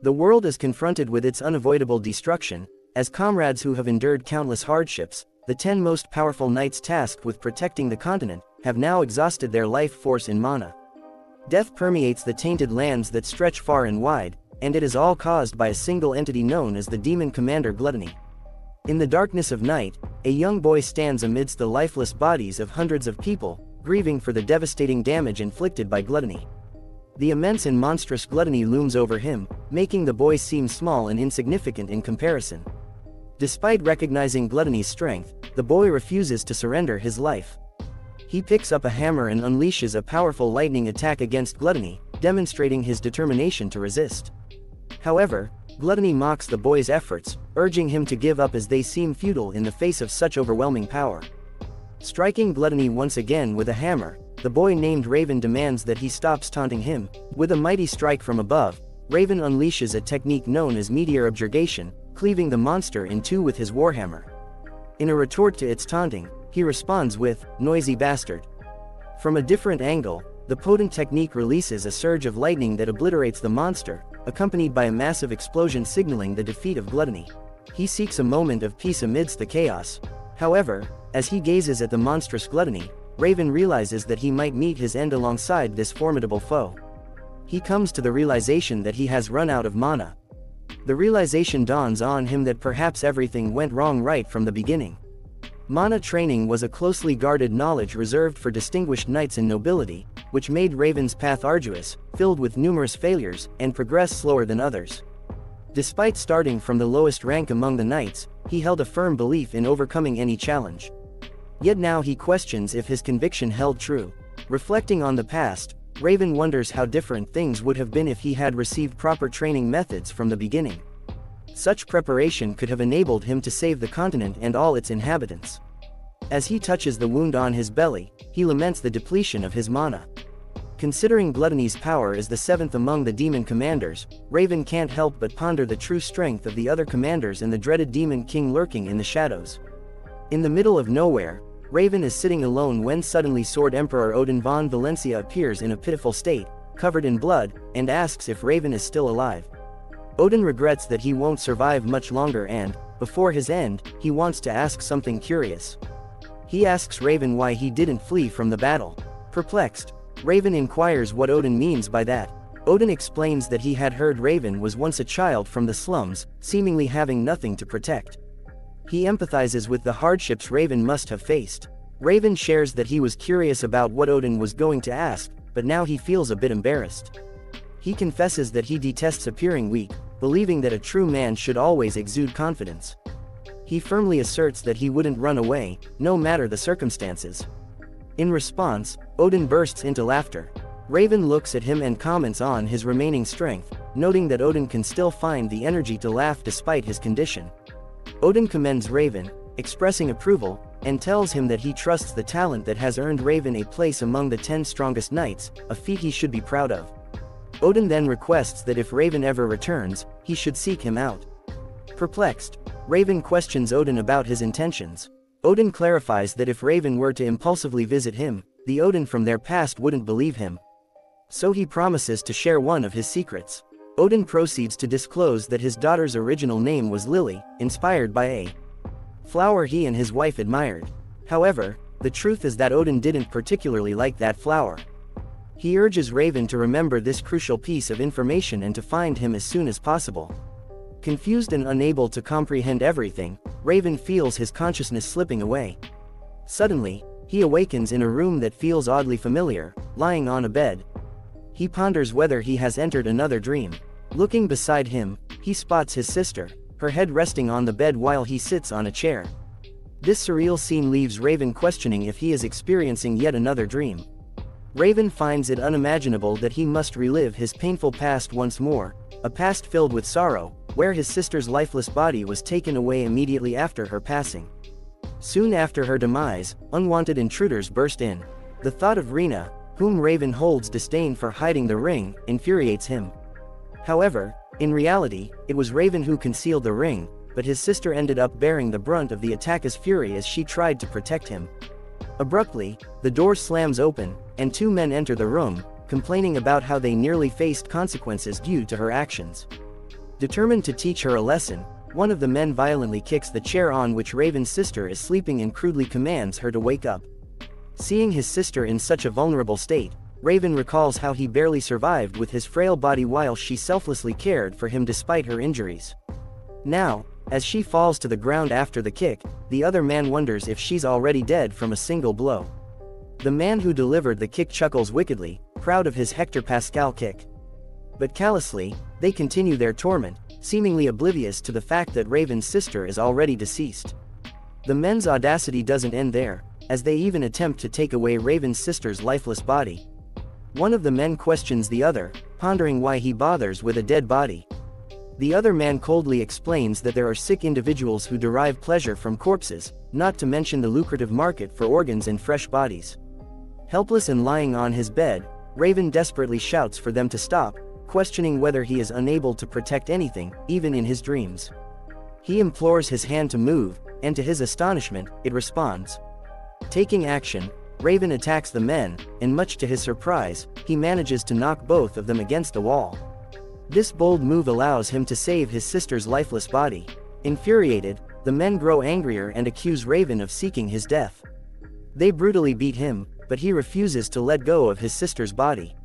The world is confronted with its unavoidable destruction, as comrades who have endured countless hardships, the ten most powerful knights tasked with protecting the continent, have now exhausted their life force in mana. Death permeates the tainted lands that stretch far and wide, and it is all caused by a single entity known as the demon commander Gluttony. In the darkness of night, a young boy stands amidst the lifeless bodies of hundreds of people, grieving for the devastating damage inflicted by gluttony. The immense and monstrous gluttony looms over him, making the boy seem small and insignificant in comparison. Despite recognizing gluttony's strength, the boy refuses to surrender his life. He picks up a hammer and unleashes a powerful lightning attack against Gluttony, demonstrating his determination to resist. However, Gluttony mocks the boy's efforts, urging him to give up as they seem futile in the face of such overwhelming power. Striking Gluttony once again with a hammer, the boy named Raven demands that he stops taunting him. With a mighty strike from above, Raven unleashes a technique known as Meteor Objurgation, cleaving the monster in two with his warhammer. In a retort to its taunting, he responds with, noisy bastard. From a different angle, the potent technique releases a surge of lightning that obliterates the monster, accompanied by a massive explosion signaling the defeat of Gluttony. He seeks a moment of peace amidst the chaos. However, as he gazes at the monstrous Gluttony, Raven realizes that he might meet his end alongside this formidable foe. He comes to the realization that he has run out of mana. The realization dawns on him that perhaps everything went wrong right from the beginning. Mana training was a closely guarded knowledge reserved for distinguished knights and nobility, which made Raven's path arduous, filled with numerous failures, and progress slower than others. Despite starting from the lowest rank among the knights, he held a firm belief in overcoming any challenge. Yet now he questions if his conviction held true. Reflecting on the past, Raven wonders how different things would have been if he had received proper training methods from the beginning. Such preparation could have enabled him to save the continent and all its inhabitants. As he touches the wound on his belly, he laments the depletion of his mana. Considering Gluttony's power is the seventh among the demon commanders, Raven can't help but ponder the true strength of the other commanders and the dreaded demon king lurking in the shadows. In the middle of nowhere, Raven is sitting alone when suddenly Sword Emperor Odin von Valencia appears in a pitiful state, covered in blood, and asks if Raven is still alive. Odin regrets that he won't survive much longer and, before his end, he wants to ask something curious. He asks Raven why he didn't flee from the battle. Perplexed, Raven inquires what Odin means by that. Odin explains that he had heard Raven was once a child from the slums, seemingly having nothing to protect. He empathizes with the hardships Raven must have faced. Raven shares that he was curious about what Odin was going to ask, but now he feels a bit embarrassed. He confesses that he detests appearing weak, believing that a true man should always exude confidence. He firmly asserts that he wouldn't run away, no matter the circumstances. In response, Odin bursts into laughter. Raven looks at him and comments on his remaining strength, noting that Odin can still find the energy to laugh despite his condition. Odin commends Raven, expressing approval, and tells him that he trusts the talent that has earned Raven a place among the 10 strongest knights, a feat he should be proud of. Odin then requests that if Raven ever returns, he should seek him out. Perplexed, Raven questions Odin about his intentions. Odin clarifies that if Raven were to impulsively visit him, the Odin from their past wouldn't believe him. So he promises to share one of his secrets. Odin proceeds to disclose that his daughter's original name was Lily, inspired by a flower he and his wife admired. However, the truth is that Odin didn't particularly like that flower. He urges Raven to remember this crucial piece of information and to find him as soon as possible. Confused and unable to comprehend everything, Raven feels his consciousness slipping away. Suddenly, he awakens in a room that feels oddly familiar, lying on a bed. He ponders whether he has entered another dream. Looking beside him, he spots his sister, her head resting on the bed while he sits on a chair. This surreal scene leaves Raven questioning if he is experiencing yet another dream. Raven finds it unimaginable that he must relive his painful past once more, a past filled with sorrow, where his sister's lifeless body was taken away immediately after her passing. Soon after her demise, unwanted intruders burst in. The thought of Rena, whom Raven holds disdain for hiding the ring, infuriates him. However, in reality, it was Raven who concealed the ring, but his sister ended up bearing the brunt of the attacker's fury as she tried to protect him. Abruptly, the door slams open, and two men enter the room, complaining about how they nearly faced consequences due to her actions. Determined to teach her a lesson, one of the men violently kicks the chair on which Raven's sister is sleeping and crudely commands her to wake up. Seeing his sister in such a vulnerable state, Raven recalls how he barely survived with his frail body while she selflessly cared for him despite her injuries. Now, as she falls to the ground after the kick, the other man wonders if she's already dead from a single blow. The man who delivered the kick chuckles wickedly, proud of his Hector Pascal kick. But callously, they continue their torment, seemingly oblivious to the fact that Raven's sister is already deceased. The men's audacity doesn't end there, as they even attempt to take away Raven's sister's lifeless body. One of the men questions the other, pondering why he bothers with a dead body. The other man coldly explains that there are sick individuals who derive pleasure from corpses, not to mention the lucrative market for organs and fresh bodies. Helpless and lying on his bed, Raven desperately shouts for them to stop, questioning whether he is unable to protect anything, even in his dreams. He implores his hand to move, and to his astonishment, it responds. Taking action, Raven attacks the men, and much to his surprise, he manages to knock both of them against the wall. This bold move allows him to save his sister's lifeless body. Infuriated, the men grow angrier and accuse Raven of seeking his death. They brutally beat him, but he refuses to let go of his sister's body.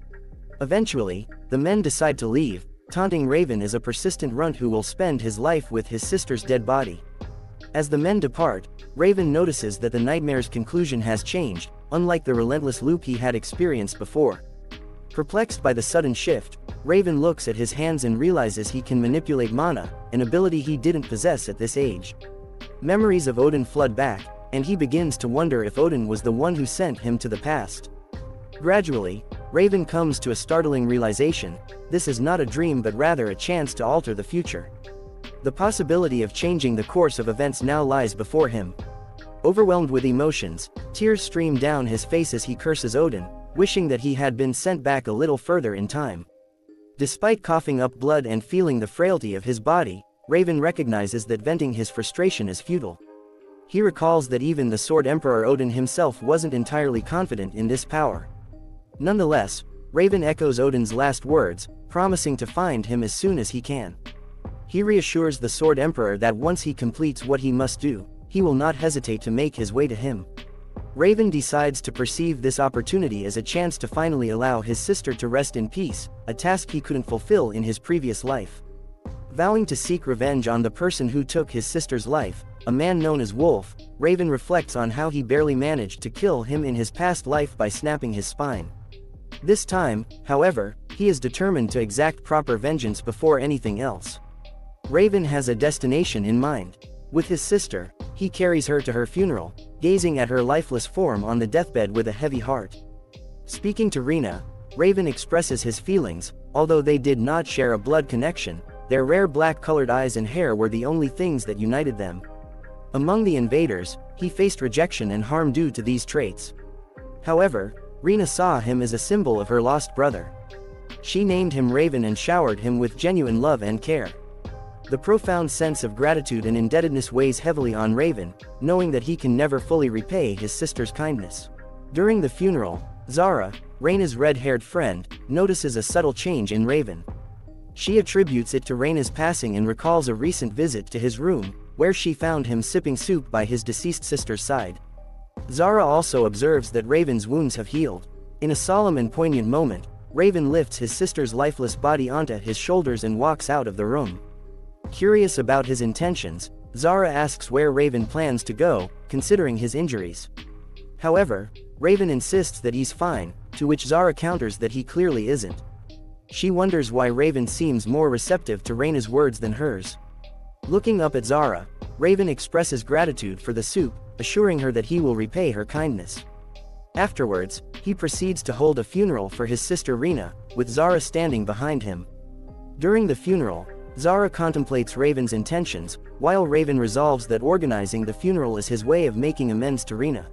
Eventually, the men decide to leave, taunting Raven as a persistent runt who will spend his life with his sister's dead body. As the men depart, Raven notices that the nightmare's conclusion has changed, unlike the relentless loop he had experienced before. Perplexed by the sudden shift, Raven looks at his hands and realizes he can manipulate mana, an ability he didn't possess at this age. Memories of Odin flood back, and he begins to wonder if Odin was the one who sent him to the past. Gradually, Raven comes to a startling realization, this is not a dream but rather a chance to alter the future. The possibility of changing the course of events now lies before him. Overwhelmed with emotions, tears stream down his face as he curses Odin, wishing that he had been sent back a little further in time. Despite coughing up blood and feeling the frailty of his body, Raven recognizes that venting his frustration is futile. He recalls that even the Sword Emperor Odin himself wasn't entirely confident in this power. Nonetheless, Raven echoes Odin's last words, promising to find him as soon as he can. He reassures the Sword Emperor that once he completes what he must do, he will not hesitate to make his way to him. Raven decides to perceive this opportunity as a chance to finally allow his sister to rest in peace, a task he couldn't fulfill in his previous life. Vowing to seek revenge on the person who took his sister's life, a man known as Wolf, Raven reflects on how he barely managed to kill him in his past life by snapping his spine. This time, however, he is determined to exact proper vengeance before anything else. Raven has a destination in mind. With his sister, he carries her to her funeral, gazing at her lifeless form on the deathbed with a heavy heart. Speaking to Rena, Raven expresses his feelings, although they did not share a blood connection, their rare black-colored eyes and hair were the only things that united them. Among the invaders, he faced rejection and harm due to these traits. However, Rena saw him as a symbol of her lost brother. She named him Raven and showered him with genuine love and care. The profound sense of gratitude and indebtedness weighs heavily on Raven, knowing that he can never fully repay his sister's kindness. During the funeral, Zara, Rena's red-haired friend, notices a subtle change in Raven. She attributes it to Rena's passing and recalls a recent visit to his room, where she found him sipping soup by his deceased sister's side. Zara also observes that Raven's wounds have healed. In a solemn and poignant moment, Raven lifts his sister's lifeless body onto his shoulders and walks out of the room. Curious about his intentions, Zara asks where Raven plans to go, considering his injuries. However, Raven insists that he's fine, to which Zara counters that he clearly isn't. She wonders why Raven seems more receptive to Rena's words than hers. Looking up at Zara, Raven expresses gratitude for the soup, assuring her that he will repay her kindness. Afterwards, he proceeds to hold a funeral for his sister Rena, with Zara standing behind him. During the funeral, Zara contemplates Raven's intentions, while Raven resolves that organizing the funeral is his way of making amends to Rena.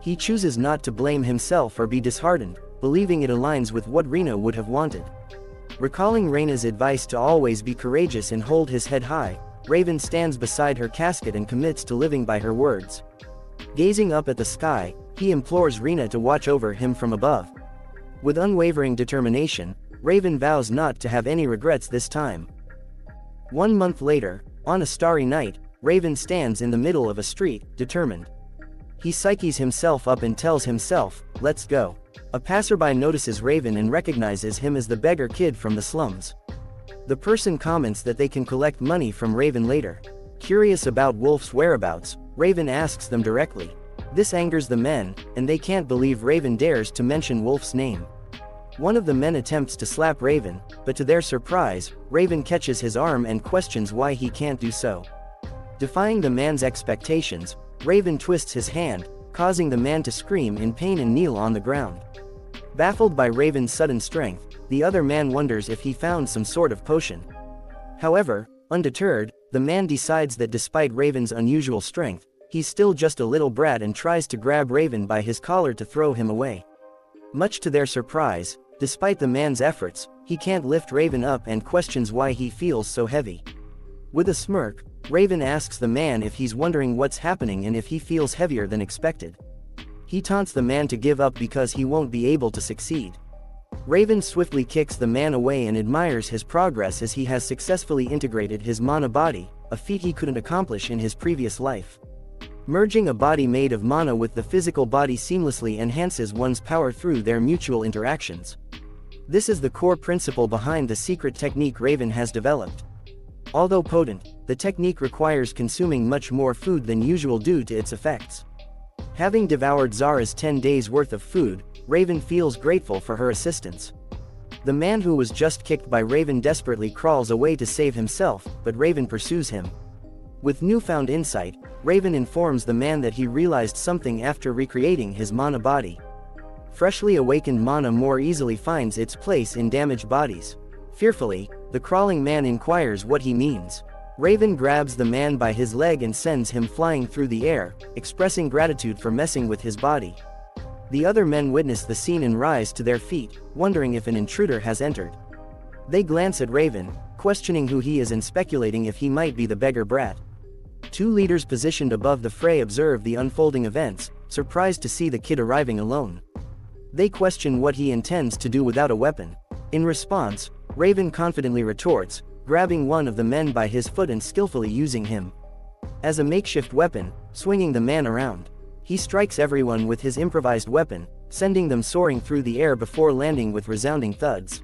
He chooses not to blame himself or be disheartened, believing it aligns with what Rena would have wanted. Recalling Rena's advice to always be courageous and hold his head high, Raven stands beside her casket and commits to living by her words. Gazing up at the sky, he implores Rena to watch over him from above. With unwavering determination, Raven vows not to have any regrets this time. One month later, on a starry night, Raven stands in the middle of a street, determined. He psyches himself up and tells himself, let's go. A passerby notices Raven and recognizes him as the beggar kid from the slums. The person comments that they can collect money from Raven later. Curious about Wolf's whereabouts, Raven asks them directly. This angers the men, and they can't believe Raven dares to mention Wolf's name. One of the men attempts to slap Raven, but to their surprise, Raven catches his arm and questions why he can't do so. Defying the man's expectations, Raven twists his hand, causing the man to scream in pain and kneel on the ground. Baffled by Raven's sudden strength, the other man wonders if he found some sort of potion. However, undeterred, the man decides that despite Raven's unusual strength, he's still just a little brat and tries to grab Raven by his collar to throw him away. Much to their surprise, despite the man's efforts, he can't lift Raven up and questions why he feels so heavy. With a smirk, Raven asks the man if he's wondering what's happening and if he feels heavier than expected. He taunts the man to give up because he won't be able to succeed. Raven swiftly kicks the man away and admires his progress as he has successfully integrated his mana body, a feat he couldn't accomplish in his previous life. Merging a body made of mana with the physical body seamlessly enhances one's power through their mutual interactions. This is the core principle behind the secret technique Raven has developed. Although potent, the technique requires consuming much more food than usual due to its effects. Having devoured Zara's 10 days worth of food, Raven feels grateful for her assistance. The man who was just kicked by Raven desperately crawls away to save himself, but Raven pursues him. With newfound insight, Raven informs the man that he realized something after recreating his mana body. Freshly awakened mana more easily finds its place in damaged bodies. Fearfully, the crawling man inquires what he means. Raven grabs the man by his leg and sends him flying through the air, expressing gratitude for messing with his body. The other men witness the scene and rise to their feet, wondering if an intruder has entered. They glance at Raven, questioning who he is and speculating if he might be the beggar brat. Two leaders positioned above the fray observe the unfolding events, surprised to see the kid arriving alone. They question what he intends to do without a weapon. In response, Raven confidently retorts, grabbing one of the men by his foot and skillfully using him as a makeshift weapon, swinging the man around. He strikes everyone with his improvised weapon, sending them soaring through the air before landing with resounding thuds.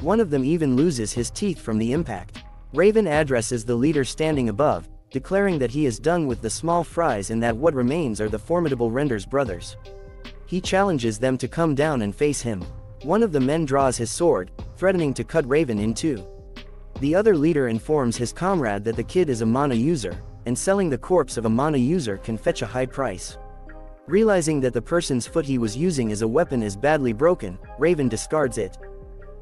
One of them even loses his teeth from the impact. Raven addresses the leader standing above, declaring that he is done with the small fries and that what remains are the formidable Renders brothers. He challenges them to come down and face him. One of the men draws his sword, threatening to cut Raven in two. The other leader informs his comrade that the kid is a mana user, and selling the corpse of a mana user can fetch a high price. Realizing that the person's foot he was using as a weapon is badly broken, Raven discards it.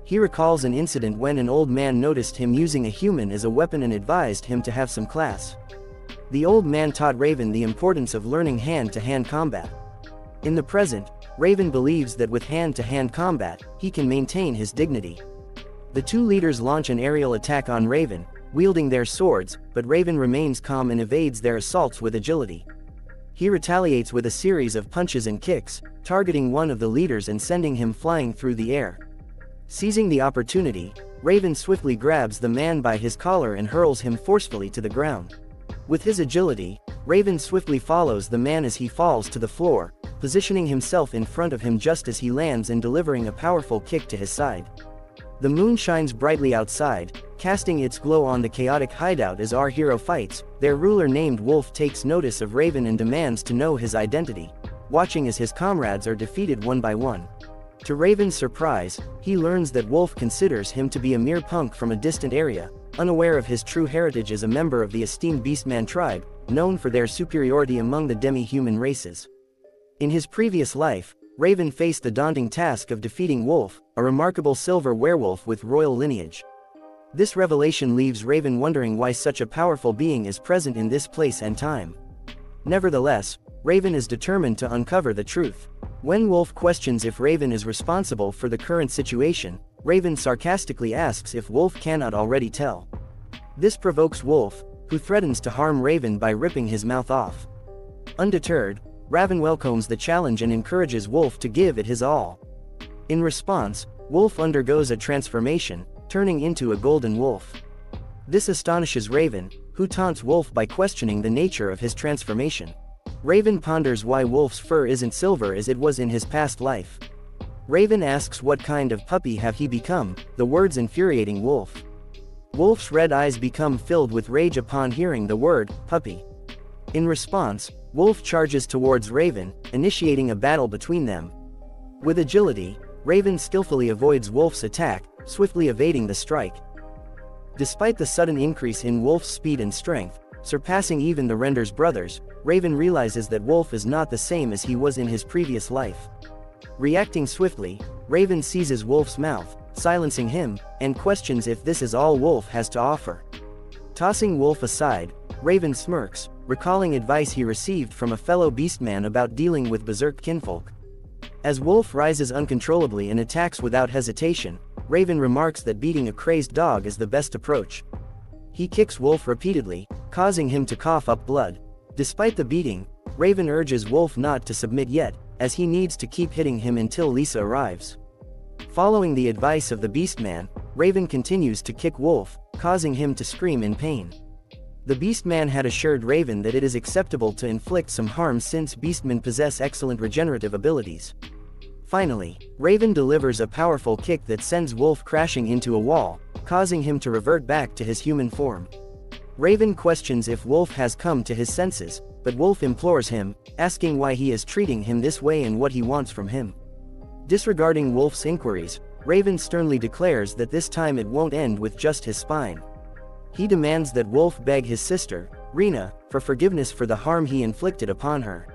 He recalls an incident when an old man noticed him using a human as a weapon and advised him to have some class. The old man taught Raven the importance of learning hand-to-hand -hand combat. In the present, Raven believes that with hand-to-hand -hand combat, he can maintain his dignity. The two leaders launch an aerial attack on Raven, wielding their swords, but Raven remains calm and evades their assaults with agility. He retaliates with a series of punches and kicks, targeting one of the leaders and sending him flying through the air. Seizing the opportunity, Raven swiftly grabs the man by his collar and hurls him forcefully to the ground. With his agility, Raven swiftly follows the man as he falls to the floor, positioning himself in front of him just as he lands and delivering a powerful kick to his side. The moon shines brightly outside, casting its glow on the chaotic hideout as our hero fights, their ruler named Wolf takes notice of Raven and demands to know his identity, watching as his comrades are defeated one by one. To Raven's surprise, he learns that Wolf considers him to be a mere punk from a distant area, unaware of his true heritage as a member of the esteemed Beastman tribe, known for their superiority among the demi-human races. In his previous life, Raven faced the daunting task of defeating Wolf, a remarkable silver werewolf with royal lineage. This revelation leaves Raven wondering why such a powerful being is present in this place and time. Nevertheless, Raven is determined to uncover the truth. When Wolf questions if Raven is responsible for the current situation, Raven sarcastically asks if Wolf cannot already tell. This provokes Wolf, who threatens to harm Raven by ripping his mouth off. Undeterred, Raven welcomes the challenge and encourages Wolf to give it his all. In response, Wolf undergoes a transformation, turning into a golden wolf. This astonishes Raven, who taunts Wolf by questioning the nature of his transformation. Raven ponders why Wolf's fur isn't silver as it was in his past life. Raven asks what kind of puppy have he become, the words infuriating Wolf. Wolf's red eyes become filled with rage upon hearing the word, puppy. In response, Wolf charges towards Raven, initiating a battle between them. With agility, Raven skillfully avoids Wolf's attack, swiftly evading the strike. Despite the sudden increase in Wolf's speed and strength, surpassing even the Render's brothers, Raven realizes that Wolf is not the same as he was in his previous life. Reacting swiftly, Raven seizes Wolf's mouth, silencing him, and questions if this is all Wolf has to offer. Tossing Wolf aside, Raven smirks, recalling advice he received from a fellow beastman about dealing with berserk kinfolk. As Wolf rises uncontrollably and attacks without hesitation, Raven remarks that beating a crazed dog is the best approach. He kicks Wolf repeatedly, causing him to cough up blood. Despite the beating, Raven urges Wolf not to submit yet, as he needs to keep hitting him until Lisa arrives. Following the advice of the Beastman, Raven continues to kick Wolf, causing him to scream in pain. The Beastman had assured Raven that it is acceptable to inflict some harm since Beastmen possess excellent regenerative abilities. Finally, Raven delivers a powerful kick that sends Wolf crashing into a wall, causing him to revert back to his human form. Raven questions if Wolf has come to his senses, but Wolf implores him, asking why he is treating him this way and what he wants from him. Disregarding Wolf's inquiries, Raven sternly declares that this time it won't end with just his spine. He demands that Wolf beg his sister, Rena, for forgiveness for the harm he inflicted upon her.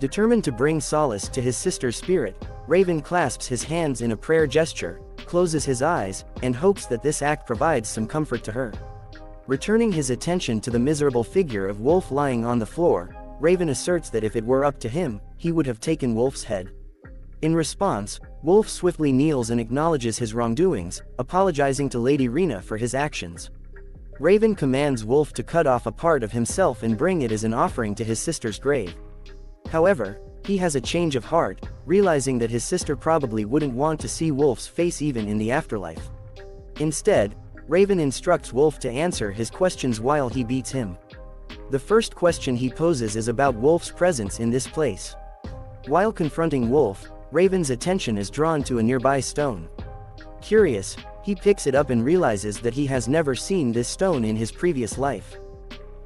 Determined to bring solace to his sister's spirit, Raven clasps his hands in a prayer gesture, closes his eyes, and hopes that this act provides some comfort to her. Returning his attention to the miserable figure of Wolf lying on the floor, Raven asserts that if it were up to him, he would have taken Wolf's head. In response, Wolf swiftly kneels and acknowledges his wrongdoings, apologizing to Lady Rena for his actions. Raven commands Wolf to cut off a part of himself and bring it as an offering to his sister's grave. However, he has a change of heart, realizing that his sister probably wouldn't want to see Wolf's face even in the afterlife. Instead, Raven instructs Wolf to answer his questions while he beats him. The first question he poses is about Wolf's presence in this place. While confronting Wolf, Raven's attention is drawn to a nearby stone. Curious, he picks it up and realizes that he has never seen this stone in his previous life.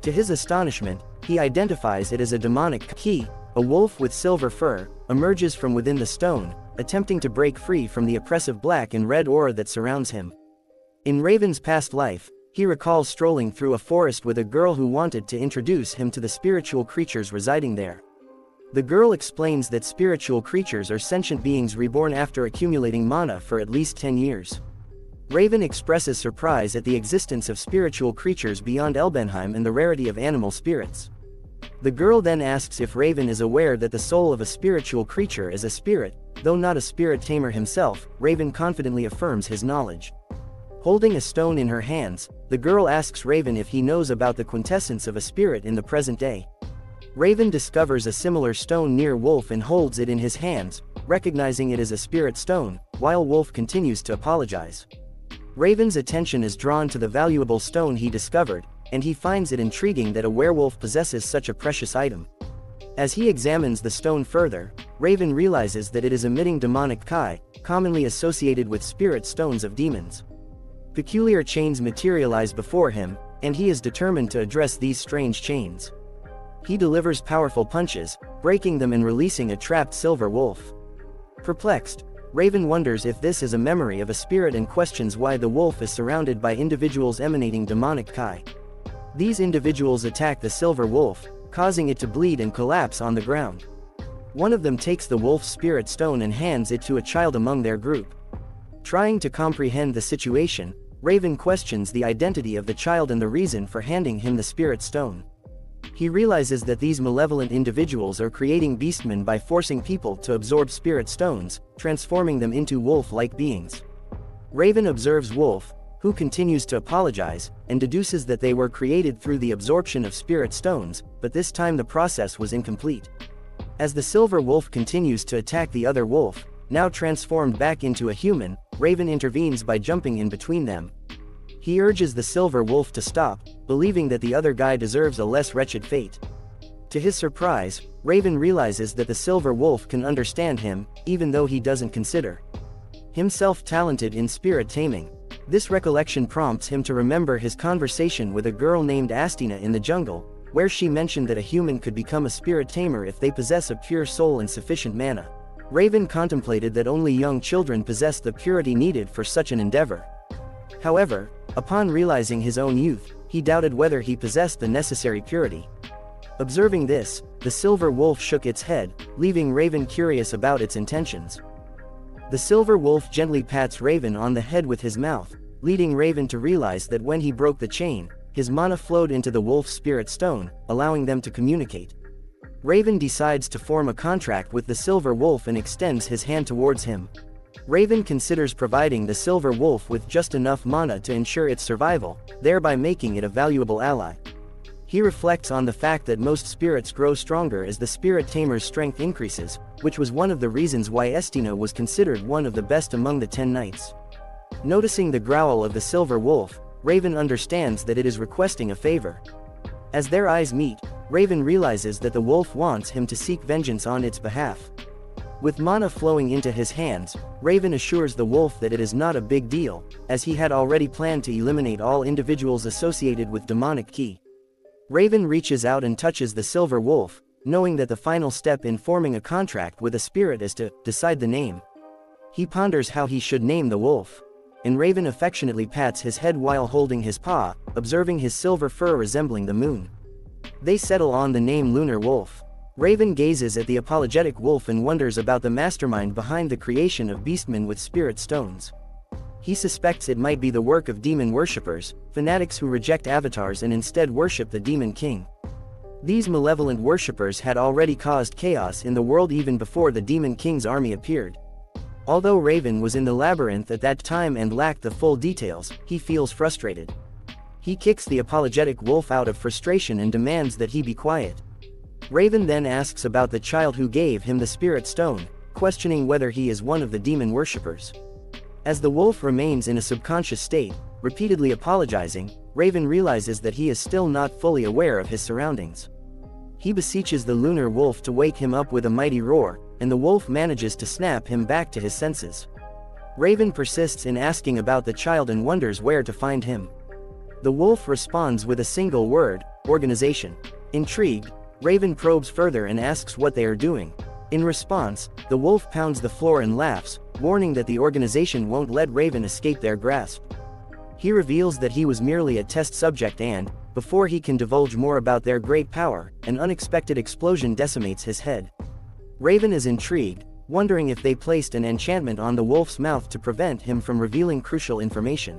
To his astonishment, he identifies it as a demonic key, a wolf with silver fur, emerges from within the stone, attempting to break free from the oppressive black and red aura that surrounds him. In Raven's past life, he recalls strolling through a forest with a girl who wanted to introduce him to the spiritual creatures residing there. The girl explains that spiritual creatures are sentient beings reborn after accumulating mana for at least 10 years. Raven expresses surprise at the existence of spiritual creatures beyond Elbenheim and the rarity of animal spirits. The girl then asks if Raven is aware that the soul of a spiritual creature is a spirit, though not a spirit tamer himself, Raven confidently affirms his knowledge. Holding a stone in her hands, the girl asks Raven if he knows about the quintessence of a spirit in the present day. Raven discovers a similar stone near Wolf and holds it in his hands, recognizing it as a spirit stone, while Wolf continues to apologize. Raven's attention is drawn to the valuable stone he discovered, and he finds it intriguing that a werewolf possesses such a precious item. As he examines the stone further, Raven realizes that it is emitting demonic chi, commonly associated with spirit stones of demons. Peculiar chains materialize before him, and he is determined to address these strange chains. He delivers powerful punches, breaking them and releasing a trapped silver wolf. Perplexed, Raven wonders if this is a memory of a spirit and questions why the wolf is surrounded by individuals emanating demonic chi. These individuals attack the silver wolf, causing it to bleed and collapse on the ground. One of them takes the wolf's spirit stone and hands it to a child among their group. Trying to comprehend the situation, Raven questions the identity of the child and the reason for handing him the spirit stone. He realizes that these malevolent individuals are creating beastmen by forcing people to absorb spirit stones, transforming them into wolf-like beings. Raven observes Wolf, who continues to apologize, and deduces that they were created through the absorption of spirit stones, but this time the process was incomplete. As the silver wolf continues to attack the other wolf, now transformed back into a human, Raven intervenes by jumping in between them. He urges the silver wolf to stop, believing that the other guy deserves a less wretched fate. To his surprise, Raven realizes that the silver wolf can understand him, even though he doesn't consider himself talented in spirit taming. This recollection prompts him to remember his conversation with a girl named Astina in the jungle, where she mentioned that a human could become a spirit tamer if they possess a pure soul and sufficient mana. Raven contemplated that only young children possessed the purity needed for such an endeavor. However, upon realizing his own youth, he doubted whether he possessed the necessary purity. Observing this, the silver wolf shook its head, leaving Raven curious about its intentions. The silver wolf gently pats Raven on the head with his mouth, leading Raven to realize that when he broke the chain, his mana flowed into the wolf's spirit stone, allowing them to communicate. Raven decides to form a contract with the silver wolf and extends his hand towards him. Raven considers providing the silver wolf with just enough mana to ensure its survival, thereby making it a valuable ally. He reflects on the fact that most spirits grow stronger as the spirit tamer's strength increases, which was one of the reasons why Estina was considered one of the best among the ten knights. Noticing the growl of the silver wolf, Raven understands that it is requesting a favor. As their eyes meet, Raven realizes that the wolf wants him to seek vengeance on its behalf. With mana flowing into his hands, Raven assures the wolf that it is not a big deal, as he had already planned to eliminate all individuals associated with demonic ki. Raven reaches out and touches the silver wolf, knowing that the final step in forming a contract with a spirit is to decide the name. He ponders how he should name the wolf. And Raven affectionately pats his head while holding his paw, observing his silver fur resembling the moon. They settle on the name Lunar Wolf. Raven gazes at the apologetic wolf and wonders about the mastermind behind the creation of beastmen with spirit stones. He suspects it might be the work of demon worshippers, fanatics who reject avatars and instead worship the demon king. These malevolent worshippers had already caused chaos in the world even before the demon king's army appeared. Although Raven was in the labyrinth at that time and lacked the full details, he feels frustrated. He kicks the apologetic wolf out of frustration and demands that he be quiet. Raven then asks about the child who gave him the spirit stone, questioning whether he is one of the demon worshippers. As the wolf remains in a subconscious state, repeatedly apologizing, Raven realizes that he is still not fully aware of his surroundings. He beseeches the lunar wolf to wake him up with a mighty roar, and the wolf manages to snap him back to his senses. Raven persists in asking about the child and wonders where to find him. The wolf responds with a single word, organization. Intrigued, Raven probes further and asks what they are doing. In response, the wolf pounds the floor and laughs, warning that the organization won't let Raven escape their grasp. He reveals that he was merely a test subject and, before he can divulge more about their great power, an unexpected explosion decimates his head. Raven is intrigued, wondering if they placed an enchantment on the wolf's mouth to prevent him from revealing crucial information.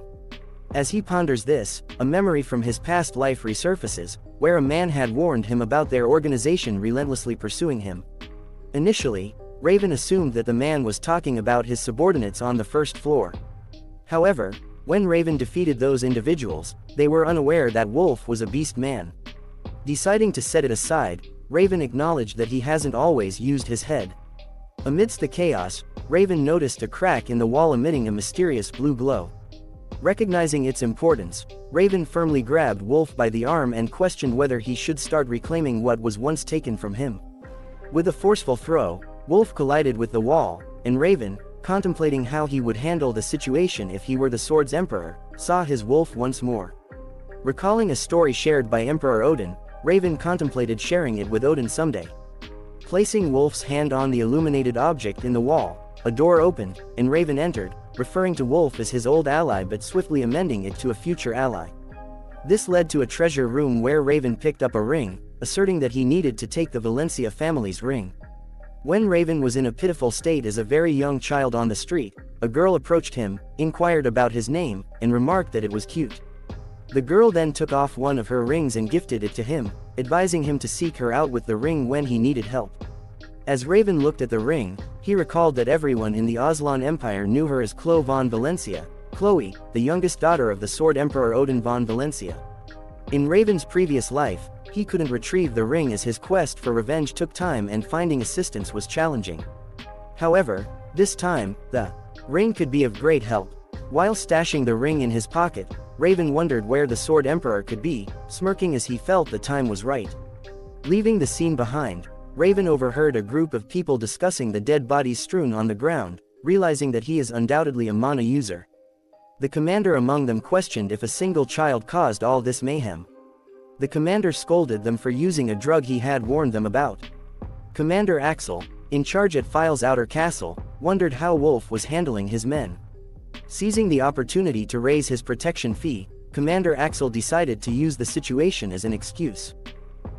As he ponders this, a memory from his past life resurfaces, where a man had warned him about their organization relentlessly pursuing him. Initially, Raven assumed that the man was talking about his subordinates on the first floor. However, when Raven defeated those individuals, they were unaware that Wolf was a beast man. Deciding to set it aside, Raven acknowledged that he hasn't always used his head. Amidst the chaos, Raven noticed a crack in the wall emitting a mysterious blue glow. Recognizing its importance, Raven firmly grabbed Wolf by the arm and questioned whether he should start reclaiming what was once taken from him. With a forceful throw, Wolf collided with the wall, and Raven, contemplating how he would handle the situation if he were the sword's emperor, saw his wolf once more. Recalling a story shared by Emperor Odin, Raven contemplated sharing it with Odin someday. Placing Wolf's hand on the illuminated object in the wall, a door opened, and Raven entered, referring to Wolf as his old ally but swiftly amending it to a future ally. This led to a treasure room where Raven picked up a ring, asserting that he needed to take the Valencia family's ring. When Raven was in a pitiful state as a very young child on the street, a girl approached him, inquired about his name, and remarked that it was cute. The girl then took off one of her rings and gifted it to him, advising him to seek her out with the ring when he needed help. As Raven looked at the ring, he recalled that everyone in the Aslan Empire knew her as Chloe von Valencia, Chloe, the youngest daughter of the Sword Emperor Odin von Valencia. In Raven's previous life, he couldn't retrieve the ring as his quest for revenge took time and finding assistance was challenging. However, this time, the ring could be of great help. While stashing the ring in his pocket, Raven wondered where the Sword Emperor could be, smirking as he felt the time was right. Leaving the scene behind, Raven overheard a group of people discussing the dead bodies strewn on the ground, realizing that he is undoubtedly a mana user. The commander among them questioned if a single child caused all this mayhem. The commander scolded them for using a drug he had warned them about. Commander Axel, in charge at File's outer castle, wondered how Wolf was handling his men. Seizing the opportunity to raise his protection fee, Commander Axel decided to use the situation as an excuse.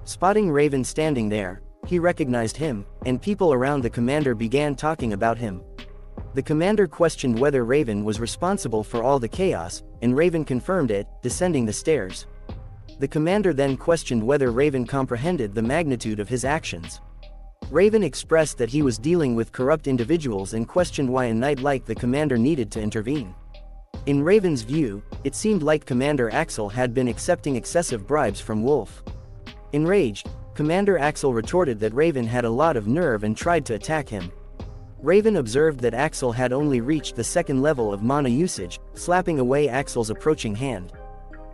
Spotting Raven standing there, he recognized him, and people around the commander began talking about him. The commander questioned whether Raven was responsible for all the chaos, and Raven confirmed it, descending the stairs. The commander then questioned whether Raven comprehended the magnitude of his actions. Raven expressed that he was dealing with corrupt individuals and questioned why a knight like the commander needed to intervene. In Raven's view, it seemed like Commander Axel had been accepting excessive bribes from Wolf. Enraged, Commander Axel retorted that Raven had a lot of nerve and tried to attack him. Raven observed that Axel had only reached the second level of mana usage, slapping away Axel's approaching hand.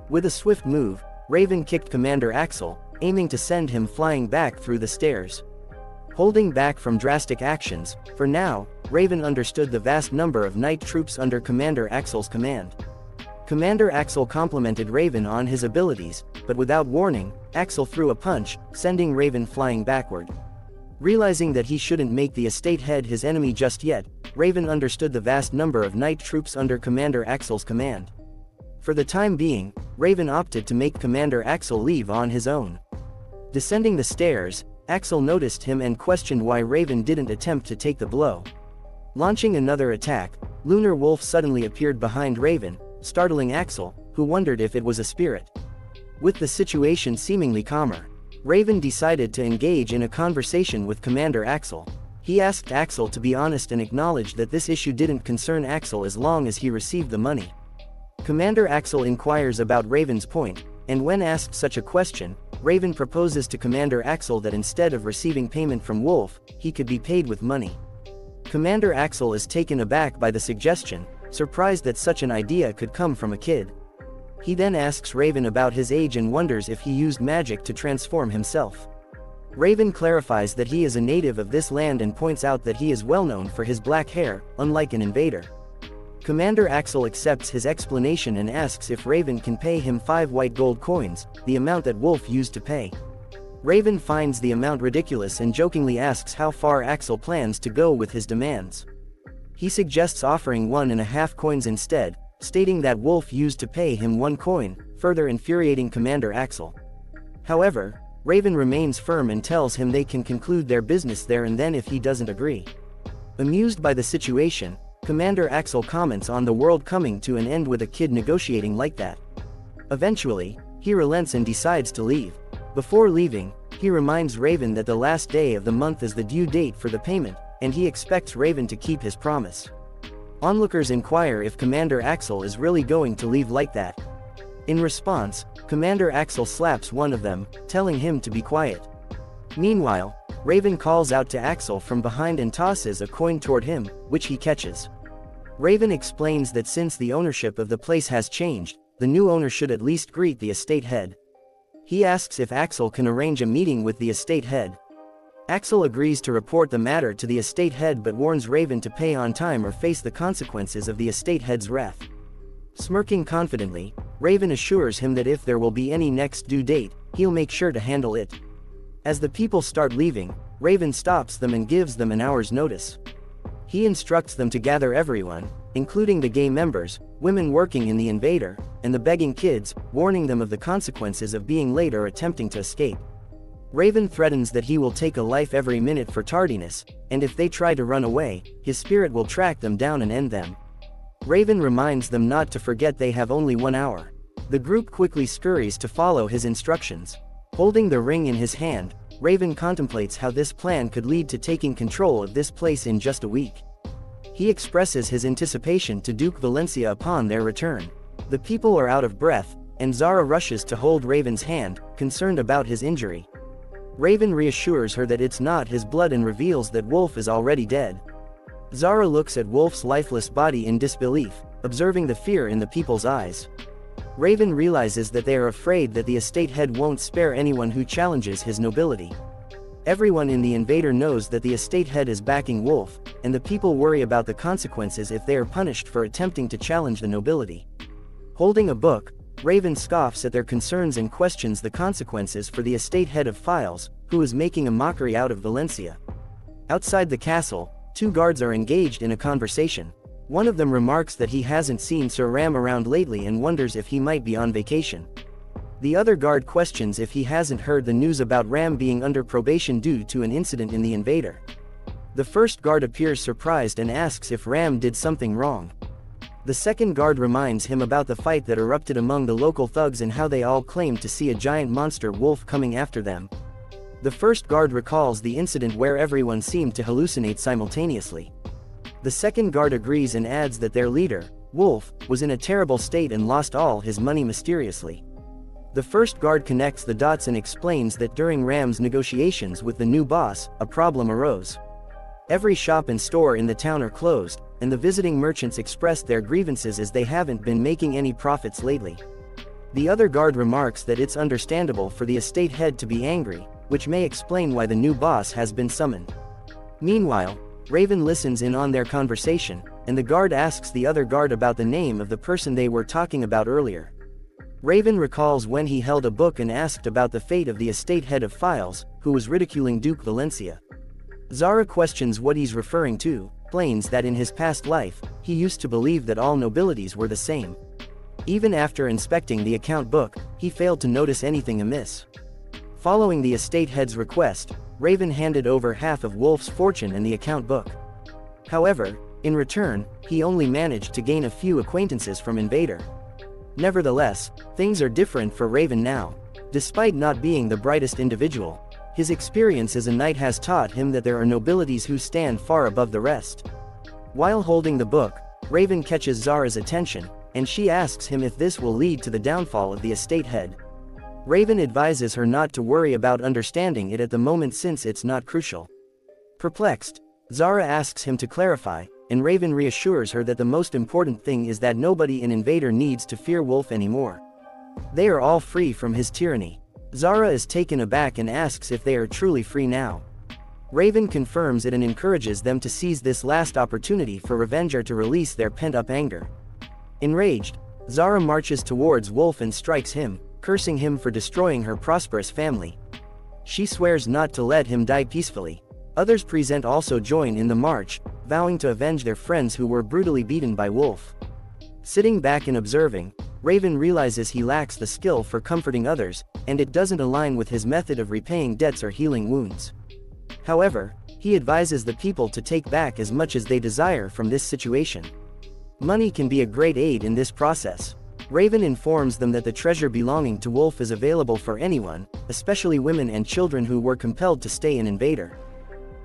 With a swift move, Raven kicked Commander Axel, aiming to send him flying back through the stairs. Holding back from drastic actions, for now, Raven understood the vast number of knight troops under Commander Axel's command. Commander Axel complimented Raven on his abilities, but without warning, Axel threw a punch, sending Raven flying backward. Realizing that he shouldn't make the estate head his enemy just yet, Raven understood the vast number of knight troops under Commander Axel's command. For the time being, Raven opted to make Commander Axel leave on his own. Descending the stairs, Axel noticed him and questioned why Raven didn't attempt to take the blow. Launching another attack, Lunar Wolf suddenly appeared behind Raven, startling Axel, who wondered if it was a spirit. With the situation seemingly calmer, Raven decided to engage in a conversation with Commander Axel. He asked Axel to be honest and acknowledged that this issue didn't concern Axel as long as he received the money. Commander Axel inquires about Raven's point, and when asked such a question, Raven proposes to Commander Axel that instead of receiving payment from Wolf, he could be paid with money. Commander Axel is taken aback by the suggestion, surprised that such an idea could come from a kid. He then asks Raven about his age and wonders if he used magic to transform himself. Raven clarifies that he is a native of this land and points out that he is well known for his black hair, unlike an invader. Commander Axel accepts his explanation and asks if Raven can pay him five white gold coins, the amount that Wolf used to pay. Raven finds the amount ridiculous and jokingly asks how far Axel plans to go with his demands. He suggests offering one and a half coins instead, stating that Wolf used to pay him one coin, further infuriating Commander Axel. However, Raven remains firm and tells him they can conclude their business there and then if he doesn't agree. Amused by the situation, Commander Axel comments on the world coming to an end with a kid negotiating like that. Eventually, he relents and decides to leave. Before leaving, he reminds Raven that the last day of the month is the due date for the payment, and he expects Raven to keep his promise. Onlookers inquire if Commander Axel is really going to leave like that. In response, Commander Axel slaps one of them, telling him to be quiet. Meanwhile, Raven calls out to Axel from behind and tosses a coin toward him, which he catches. Raven explains that since the ownership of the place has changed, the new owner should at least greet the estate head. He asks if Axel can arrange a meeting with the estate head. Axel agrees to report the matter to the estate head but warns Raven to pay on time or face the consequences of the estate head's wrath. Smirking confidently, Raven assures him that if there will be any next due date, he'll make sure to handle it. As the people start leaving, Raven stops them and gives them an hour's notice. He instructs them to gather everyone, including the gay members, women working in the invader, and the begging kids, warning them of the consequences of being late or attempting to escape. Raven threatens that he will take a life every minute for tardiness, and if they try to run away, his spirit will track them down and end them. Raven reminds them not to forget they have only one hour. The group quickly scurries to follow his instructions. Holding the ring in his hand, Raven contemplates how this plan could lead to taking control of this place in just a week. He expresses his anticipation to Duke Valencia upon their return. The people are out of breath, and Zara rushes to hold Raven's hand, concerned about his injury. Raven reassures her that it's not his blood and reveals that Wolf is already dead. Zara looks at Wolf's lifeless body in disbelief, observing the fear in the people's eyes. Raven realizes that they are afraid that the estate head won't spare anyone who challenges his nobility. Everyone in the invader knows that the estate head is backing Wolf, and the people worry about the consequences if they are punished for attempting to challenge the nobility. Holding a book, Raven scoffs at their concerns and questions the consequences for the estate head of Files, who is making a mockery out of Valencia. Outside the castle, two guards are engaged in a conversation. One of them remarks that he hasn't seen Sir Ram around lately and wonders if he might be on vacation. The other guard questions if he hasn't heard the news about Ram being under probation due to an incident in the invader. The first guard appears surprised and asks if Ram did something wrong. The second guard reminds him about the fight that erupted among the local thugs and how they all claimed to see a giant monster wolf coming after them. The first guard recalls the incident where everyone seemed to hallucinate simultaneously. The second guard agrees and adds that their leader, Wolf, was in a terrible state and lost all his money mysteriously. The first guard connects the dots and explains that during Ram's negotiations with the new boss, a problem arose. Every shop and store in the town are closed, and the visiting merchants expressed their grievances as they haven't been making any profits lately. The other guard remarks that it's understandable for the estate head to be angry, which may explain why the new boss has been summoned. Meanwhile, Raven listens in on their conversation, and the guard asks the other guard about the name of the person they were talking about earlier. Raven recalls when he held a book and asked about the fate of the estate head of Files, who was ridiculing Duke Valencia. Zara questions what he's referring to, explains that in his past life, he used to believe that all nobilities were the same. Even after inspecting the account book, he failed to notice anything amiss. Following the estate head's request, Raven handed over half of Wolf's fortune and the account book. However, in return, he only managed to gain a few acquaintances from Invader. Nevertheless, things are different for Raven now. Despite not being the brightest individual, his experience as a knight has taught him that there are nobilities who stand far above the rest. While holding the book, Raven catches Zara's attention, and she asks him if this will lead to the downfall of the estate head. Raven advises her not to worry about understanding it at the moment since it's not crucial. Perplexed, Zara asks him to clarify, and Raven reassures her that the most important thing is that nobody in Invader needs to fear Wolf anymore. They are all free from his tyranny. Zara is taken aback and asks if they are truly free now. Raven confirms it and encourages them to seize this last opportunity for Revenger to release their pent-up anger. Enraged, Zara marches towards Wolf and strikes him, cursing him for destroying her prosperous family. She swears not to let him die peacefully. Others present also join in the march, vowing to avenge their friends who were brutally beaten by Wolf. Sitting back and observing, Raven realizes he lacks the skill for comforting others, and it doesn't align with his method of repaying debts or healing wounds. However, he advises the people to take back as much as they desire from this situation. Money can be a great aid in this process. Raven informs them that the treasure belonging to Wolf is available for anyone, especially women and children who were compelled to stay in Invader.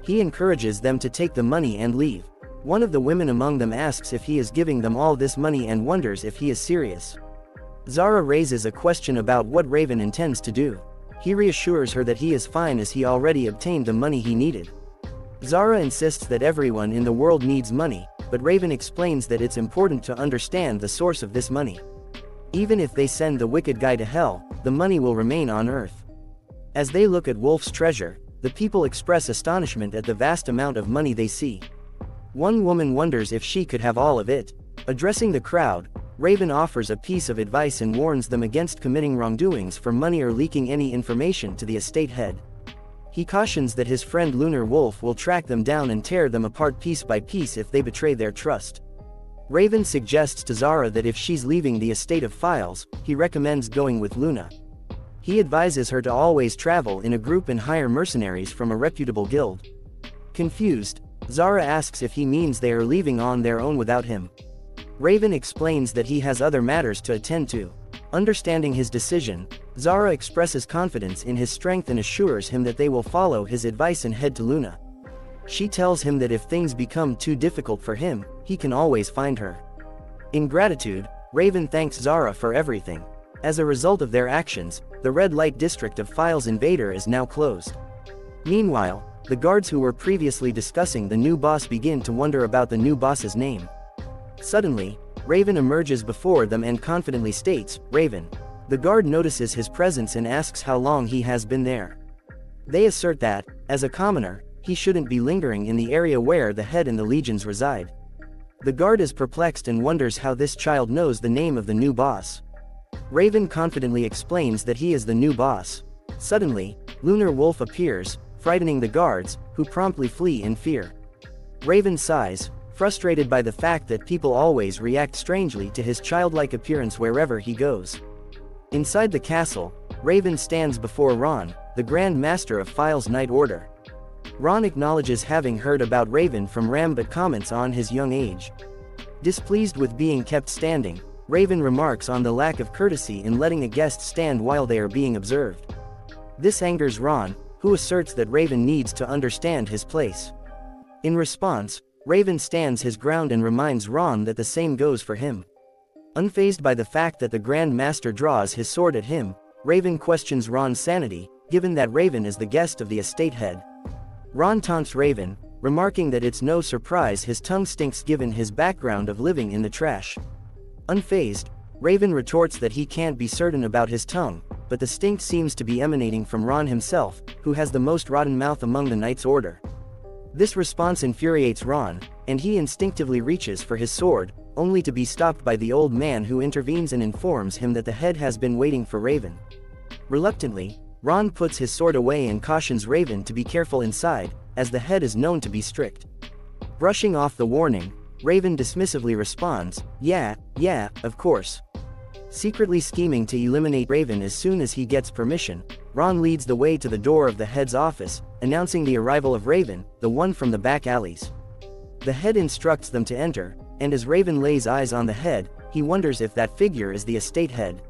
He encourages them to take the money and leave. One of the women among them asks if he is giving them all this money and wonders if he is serious. Zara raises a question about what Raven intends to do. He reassures her that he is fine as he already obtained the money he needed. Zara insists that everyone in the world needs money, but Raven explains that it's important to understand the source of this money. Even if they send the wicked guy to hell, the money will remain on Earth. As they look at Wolf's treasure, the people express astonishment at the vast amount of money they see. One woman wonders if she could have all of it. Addressing the crowd, Raven offers a piece of advice and warns them against committing wrongdoings for money or leaking any information to the estate head. He cautions that his friend Lunar Wolf will track them down and tear them apart piece by piece if they betray their trust. Raven suggests to Zara that if she's leaving the estate of Files, he recommends going with Luna. He advises her to always travel in a group and hire mercenaries from a reputable guild. Confused, Zara asks if he means they are leaving on their own without him. Raven explains that he has other matters to attend to. Understanding his decision, Zara expresses confidence in his strength and assures him that they will follow his advice and head to Luna. She tells him that if things become too difficult for him, he can always find her. In gratitude, Raven thanks Zara for everything. As a result of their actions, the red light district of Files Invader is now closed. Meanwhile, the guards who were previously discussing the new boss begin to wonder about the new boss's name. Suddenly, Raven emerges before them and confidently states, Raven. The guard notices his presence and asks how long he has been there. They assert that, as a commoner, he shouldn't be lingering in the area where the head and the legions reside. The guard is perplexed and wonders how this child knows the name of the new boss. Raven confidently explains that he is the new boss. Suddenly, Lunar Wolf appears, frightening the guards, who promptly flee in fear. Raven sighs, frustrated by the fact that people always react strangely to his childlike appearance wherever he goes. Inside the castle, Raven stands before Ron, the Grand Master of Files Knight Order. Ron acknowledges having heard about Raven from Ram but comments on his young age. Displeased with being kept standing, Raven remarks on the lack of courtesy in letting a guest stand while they are being observed. This angers Ron, who asserts that Raven needs to understand his place. In response, Raven stands his ground and reminds Ron that the same goes for him. Unfazed by the fact that the Grand Master draws his sword at him, Raven questions Ron's sanity, given that Raven is the guest of the estate head. Ron taunts Raven, remarking that it's no surprise his tongue stinks given his background of living in the trash. Unfazed, Raven retorts that he can't be certain about his tongue, but the stink seems to be emanating from Ron himself, who has the most rotten mouth among the Knight's Order. This response infuriates Ron, and he instinctively reaches for his sword, only to be stopped by the old man who intervenes and informs him that the head has been waiting for Raven. Reluctantly, Ron puts his sword away and cautions Raven to be careful inside, as the head is known to be strict. Brushing off the warning, Raven dismissively responds, yeah, yeah, of course. Secretly scheming to eliminate Raven as soon as he gets permission, Ron leads the way to the door of the head's office, announcing the arrival of Raven, the one from the back alleys. The head instructs them to enter, and as Raven lays eyes on the head, he wonders if that figure is the estate head.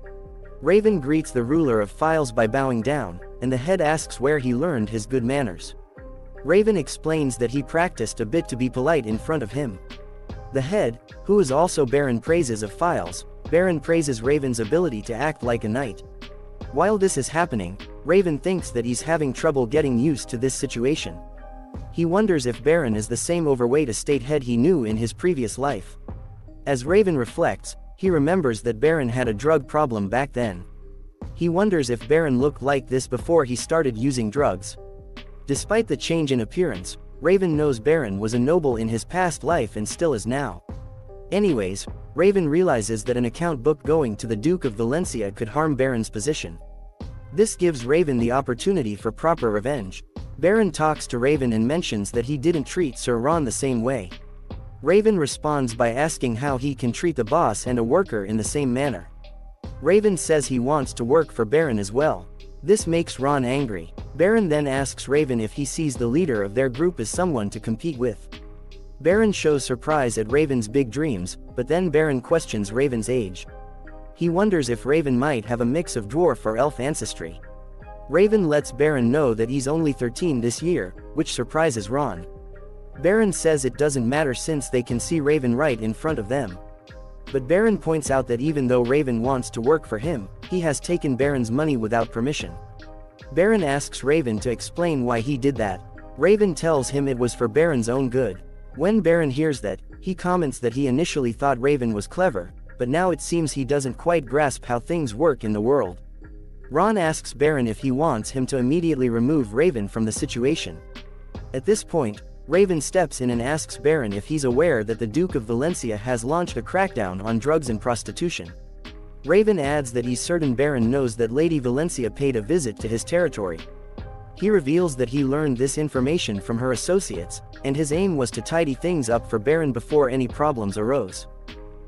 Raven greets the ruler of Files by bowing down, and the head asks where he learned his good manners. Raven explains that he practiced a bit to be polite in front of him. The head, who is also Baron praises of Files, Baron praises Raven's ability to act like a knight. While this is happening, Raven thinks that he's having trouble getting used to this situation. He wonders if Baron is the same overweight estate head he knew in his previous life. As Raven reflects, he remembers that Baron had a drug problem back then. He wonders if Baron looked like this before he started using drugs. Despite the change in appearance, Raven knows Baron was a noble in his past life and still is now. Anyways, Raven realizes that an account book going to the Duke of Valencia could harm Baron's position. This gives Raven the opportunity for proper revenge. Baron talks to Raven and mentions that he didn't treat Sir Ron the same way. Raven responds by asking how he can treat the boss and a worker in the same manner. Raven says he wants to work for Baron as well. This makes Ron angry. Baron then asks Raven if he sees the leader of their group as someone to compete with. Baron shows surprise at Raven's big dreams, but then Baron questions Raven's age. He wonders if Raven might have a mix of dwarf or elf ancestry. Raven lets Baron know that he's only 13 this year, which surprises Ron. Baron says it doesn't matter since they can see Raven right in front of them. But Baron points out that even though Raven wants to work for him, he has taken Baron's money without permission. Baron asks Raven to explain why he did that. Raven tells him it was for Baron's own good. When Baron hears that, he comments that he initially thought Raven was clever, but now it seems he doesn't quite grasp how things work in the world. Ron asks Baron if he wants him to immediately remove Raven from the situation. At this point, Raven steps in and asks Baron if he's aware that the Duke of Valencia has launched a crackdown on drugs and prostitution. Raven adds that he's certain Baron knows that Lady Valencia paid a visit to his territory. He reveals that he learned this information from her associates, and his aim was to tidy things up for Baron before any problems arose.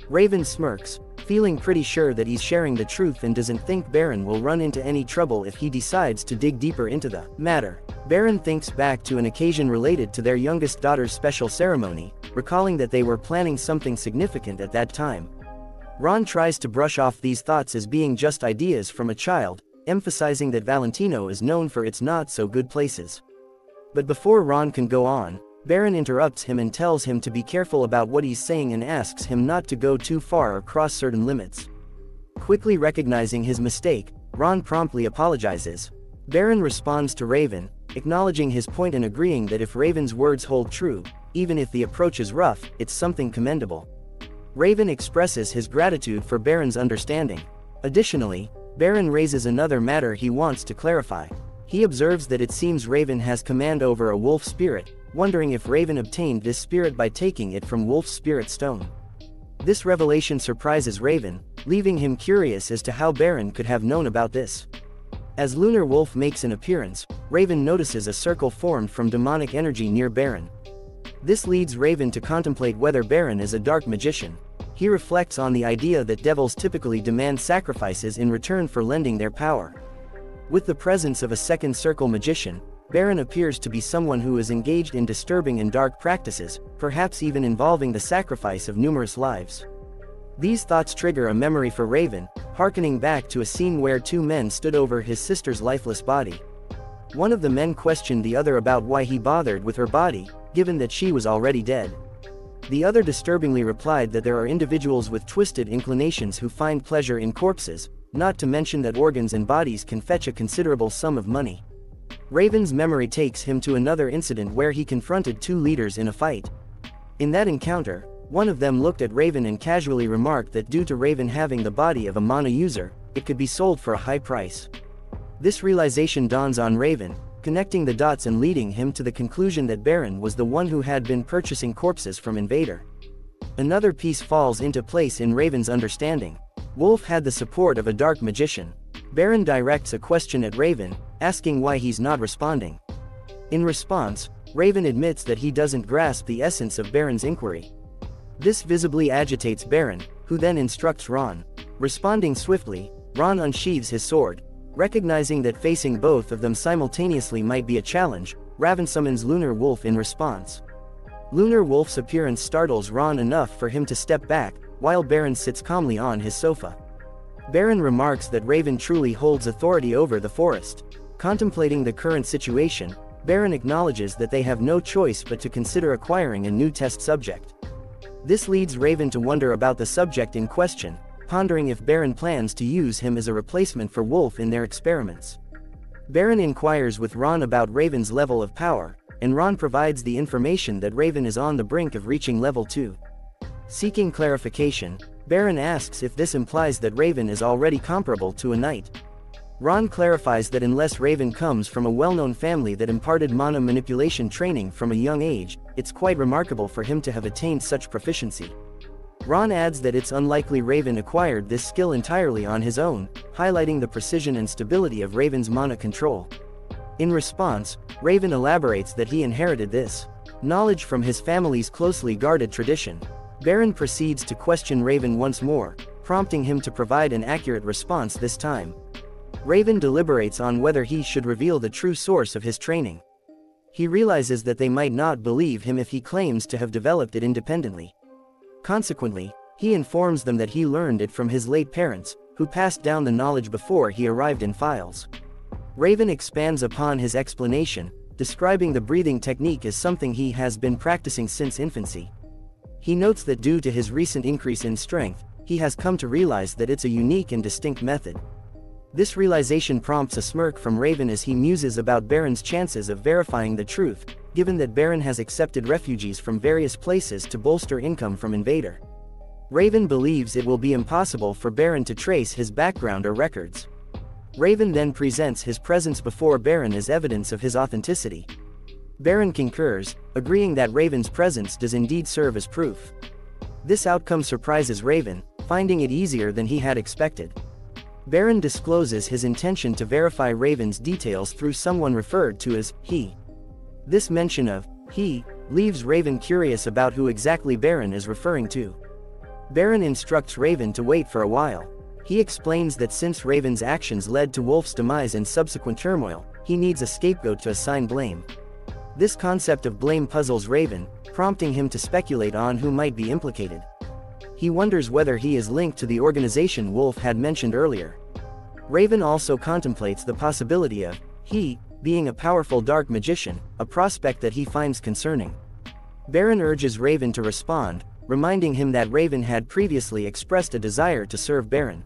Raven smirks, feeling pretty sure that he's sharing the truth and doesn't think Baron will run into any trouble if he decides to dig deeper into the matter. Baron thinks back to an occasion related to their youngest daughter's special ceremony, recalling that they were planning something significant at that time. Ron tries to brush off these thoughts as being just ideas from a child, emphasizing that Valentino is known for its not-so-good places. But before Ron can go on, Baron interrupts him and tells him to be careful about what he's saying and asks him not to go too far or cross certain limits. Quickly recognizing his mistake, Ron promptly apologizes. Baron responds to Raven, acknowledging his point and agreeing that if Raven's words hold true, even if the approach is rough, it's something commendable. Raven expresses his gratitude for Baron's understanding. Additionally, Baron raises another matter he wants to clarify. He observes that it seems Raven has command over a wolf spirit, wondering if Raven obtained this spirit by taking it from Wolf's spirit stone. This revelation surprises Raven, leaving him curious as to how Baron could have known about this. As Lunar Wolf makes an appearance, Raven notices a circle formed from demonic energy near Baron. This leads Raven to contemplate whether Baron is a dark magician. He reflects on the idea that devils typically demand sacrifices in return for lending their power. With the presence of a second circle magician, Baron appears to be someone who is engaged in disturbing and dark practices, perhaps even involving the sacrifice of numerous lives. These thoughts trigger a memory for Raven, harkening back to a scene where two men stood over his sister's lifeless body. One of the men questioned the other about why he bothered with her body, given that she was already dead. The other disturbingly replied that there are individuals with twisted inclinations who find pleasure in corpses, not to mention that organs and bodies can fetch a considerable sum of money. Raven's memory takes him to another incident where he confronted two leaders in a fight. In that encounter, one of them looked at Raven and casually remarked that due to Raven having the body of a mana user, it could be sold for a high price. This realization dawns on Raven, connecting the dots and leading him to the conclusion that Baron was the one who had been purchasing corpses from Invader. Another piece falls into place in Raven's understanding. Wolf had the support of a dark magician. Baron directs a question at Raven, asking why he's not responding. In response, Raven admits that he doesn't grasp the essence of Baron's inquiry. This visibly agitates Baron, who then instructs Ron. Responding swiftly, Ron unsheathes his sword. Recognizing that facing both of them simultaneously might be a challenge, Raven summons Lunar Wolf in response. Lunar Wolf's appearance startles Ron enough for him to step back, while Baron sits calmly on his sofa. Baron remarks that Raven truly holds authority over the forest. Contemplating the current situation, Baron acknowledges that they have no choice but to consider acquiring a new test subject. This leads Raven to wonder about the subject in question, pondering if Baron plans to use him as a replacement for Wolf in their experiments. Baron inquires with Ron about Raven's level of power, and Ron provides the information that Raven is on the brink of reaching level 2. Seeking clarification, Baron asks if this implies that Raven is already comparable to a knight. Ron clarifies that unless Raven comes from a well-known family that imparted mana manipulation training from a young age, it's quite remarkable for him to have attained such proficiency. Ron adds that it's unlikely Raven acquired this skill entirely on his own, highlighting the precision and stability of Raven's mana control. In response, Raven elaborates that he inherited this knowledge from his family's closely guarded tradition. Baron proceeds to question Raven once more, prompting him to provide an accurate response this time. Raven deliberates on whether he should reveal the true source of his training. He realizes that they might not believe him if he claims to have developed it independently. Consequently, he informs them that he learned it from his late parents, who passed down the knowledge before he arrived in Files. Raven expands upon his explanation, describing the breathing technique as something he has been practicing since infancy. He notes that due to his recent increase in strength, he has come to realize that it's a unique and distinct method. This realization prompts a smirk from Raven as he muses about Baron's chances of verifying the truth, given that Baron has accepted refugees from various places to bolster income from Invader. Raven believes it will be impossible for Baron to trace his background or records. Raven then presents his presence before Baron as evidence of his authenticity. Baron concurs, agreeing that Raven's presence does indeed serve as proof. This outcome surprises Raven, finding it easier than he had expected. Baron discloses his intention to verify Raven's details through someone referred to as he. This mention of he leaves Raven curious about who exactly Baron is referring to. Baron instructs Raven to wait for a while. He explains that since Raven's actions led to Wolf's demise and subsequent turmoil, he needs a scapegoat to assign blame. This concept of blame puzzles Raven, prompting him to speculate on who might be implicated. He wonders whether he is linked to the organization Wolf had mentioned earlier. Raven also contemplates the possibility of he being a powerful dark magician, a prospect that he finds concerning. Baron urges Raven to respond, reminding him that Raven had previously expressed a desire to serve Baron.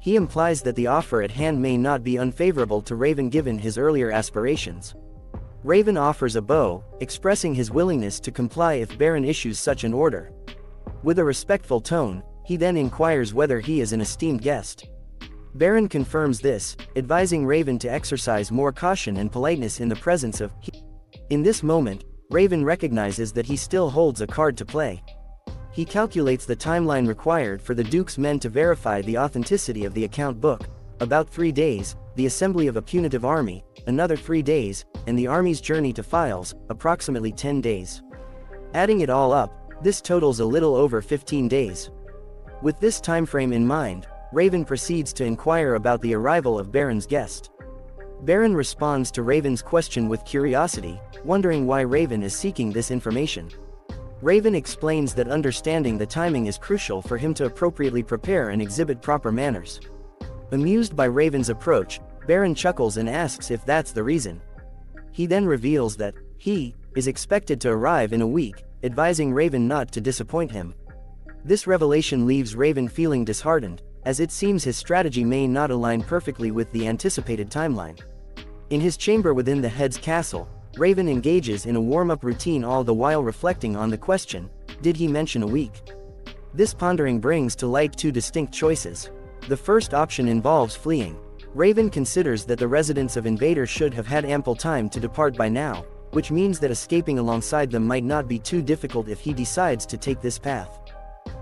He implies that the offer at hand may not be unfavorable to Raven given his earlier aspirations. Raven offers a bow, expressing his willingness to comply if Baron issues such an order. With a respectful tone, he then inquires whether he is an esteemed guest. Baron confirms this, advising Raven to exercise more caution and politeness in the presence of he. In this moment, Raven recognizes that he still holds a card to play. He calculates the timeline required for the Duke's men to verify the authenticity of the account book, about three days, the assembly of a punitive army, another three days, and the army's journey to Files, approximately 10 days. Adding it all up, this totals a little over 15 days. With this time frame in mind, Raven proceeds to inquire about the arrival of Baron's guest. Baron responds to Raven's question with curiosity, wondering why Raven is seeking this information. Raven explains that understanding the timing is crucial for him to appropriately prepare and exhibit proper manners. Amused by Raven's approach, Baron chuckles and asks if that's the reason. He then reveals that, he, is expected to arrive in a week, advising Raven not to disappoint him. This revelation leaves Raven feeling disheartened, as it seems his strategy may not align perfectly with the anticipated timeline. In his chamber within the head's castle, Raven engages in a warm-up routine all the while reflecting on the question, did he mention a week? This pondering brings to light two distinct choices. The first option involves fleeing. Raven considers that the residents of Invader should have had ample time to depart by now, which means that escaping alongside them might not be too difficult if he decides to take this path.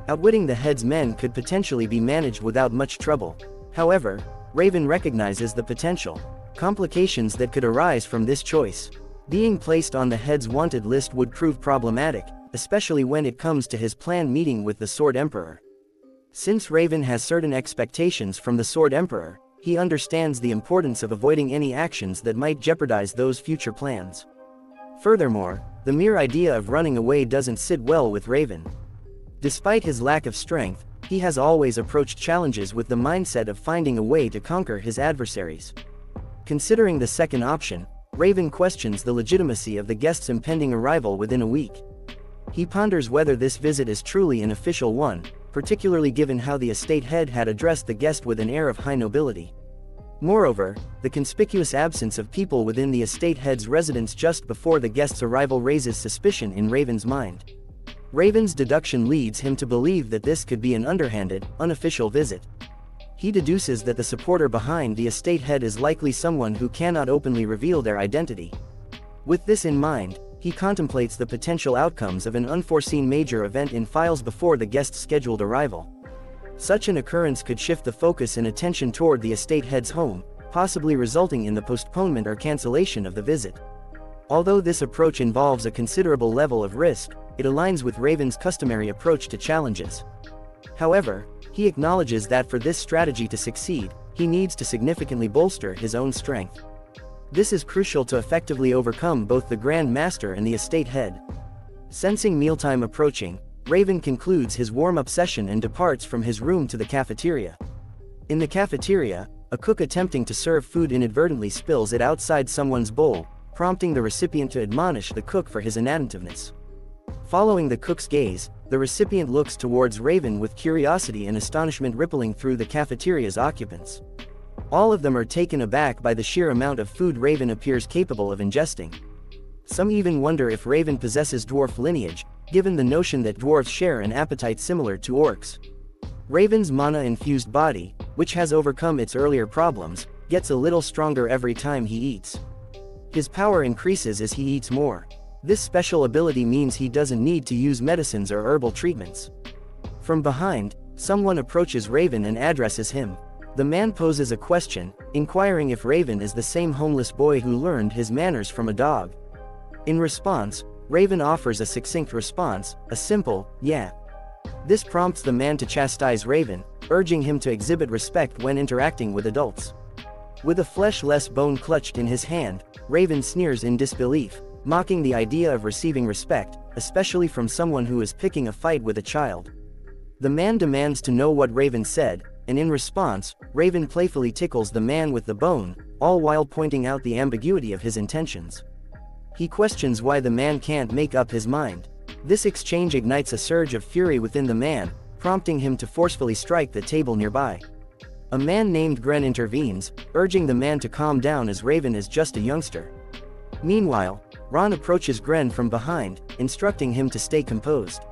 Outwitting the head's men could potentially be managed without much trouble. However, Raven recognizes the potential complications that could arise from this choice. Being placed on the head's wanted list would prove problematic, especially when it comes to his planned meeting with the Sword Emperor. Since Raven has certain expectations from the Sword Emperor, he understands the importance of avoiding any actions that might jeopardize those future plans. Furthermore, the mere idea of running away doesn't sit well with Raven. Despite his lack of strength, he has always approached challenges with the mindset of finding a way to conquer his adversaries. Considering the second option, Raven questions the legitimacy of the guest's impending arrival within a week. He ponders whether this visit is truly an official one, particularly given how the estate head had addressed the guest with an air of high nobility. Moreover, the conspicuous absence of people within the estate head's residence just before the guest's arrival raises suspicion in Raven's mind. Raven's deduction leads him to believe that this could be an underhanded, unofficial visit. He deduces that the supporter behind the estate head is likely someone who cannot openly reveal their identity. With this in mind, he contemplates the potential outcomes of an unforeseen major event in files before the guest's scheduled arrival. Such an occurrence could shift the focus and attention toward the estate head's home, possibly resulting in the postponement or cancellation of the visit. Although this approach involves a considerable level of risk, it aligns with Raven's customary approach to challenges. However, he acknowledges that for this strategy to succeed, he needs to significantly bolster his own strength. This is crucial to effectively overcome both the Grand Master and the estate head. Sensing mealtime approaching, Raven concludes his warm-up session and departs from his room to the cafeteria. In the cafeteria, a cook attempting to serve food inadvertently spills it outside someone's bowl, prompting the recipient to admonish the cook for his inattentiveness. Following the cook's gaze, the recipient looks towards Raven with curiosity and astonishment rippling through the cafeteria's occupants. All of them are taken aback by the sheer amount of food Raven appears capable of ingesting. Some even wonder if Raven possesses dwarf lineage, given the notion that dwarves share an appetite similar to orcs. Raven's mana-infused body, which has overcome its earlier problems, gets a little stronger every time he eats. His power increases as he eats more. This special ability means he doesn't need to use medicines or herbal treatments. From behind, someone approaches Raven and addresses him. The man poses a question, inquiring if Raven is the same homeless boy who learned his manners from a dog. In response, Raven offers a succinct response, a simple, yeah. This prompts the man to chastise Raven, urging him to exhibit respect when interacting with adults. With a flesh-less bone clutched in his hand, Raven sneers in disbelief, mocking the idea of receiving respect, especially from someone who is picking a fight with a child. The man demands to know what Raven said, and in response, Raven playfully tickles the man with the bone, all while pointing out the ambiguity of his intentions. He questions why the man can't make up his mind. This exchange ignites a surge of fury within the man, prompting him to forcefully strike the table nearby. A man named Gren intervenes, urging the man to calm down as Raven is just a youngster. Meanwhile, Ron approaches Gren from behind, instructing him to stay composed.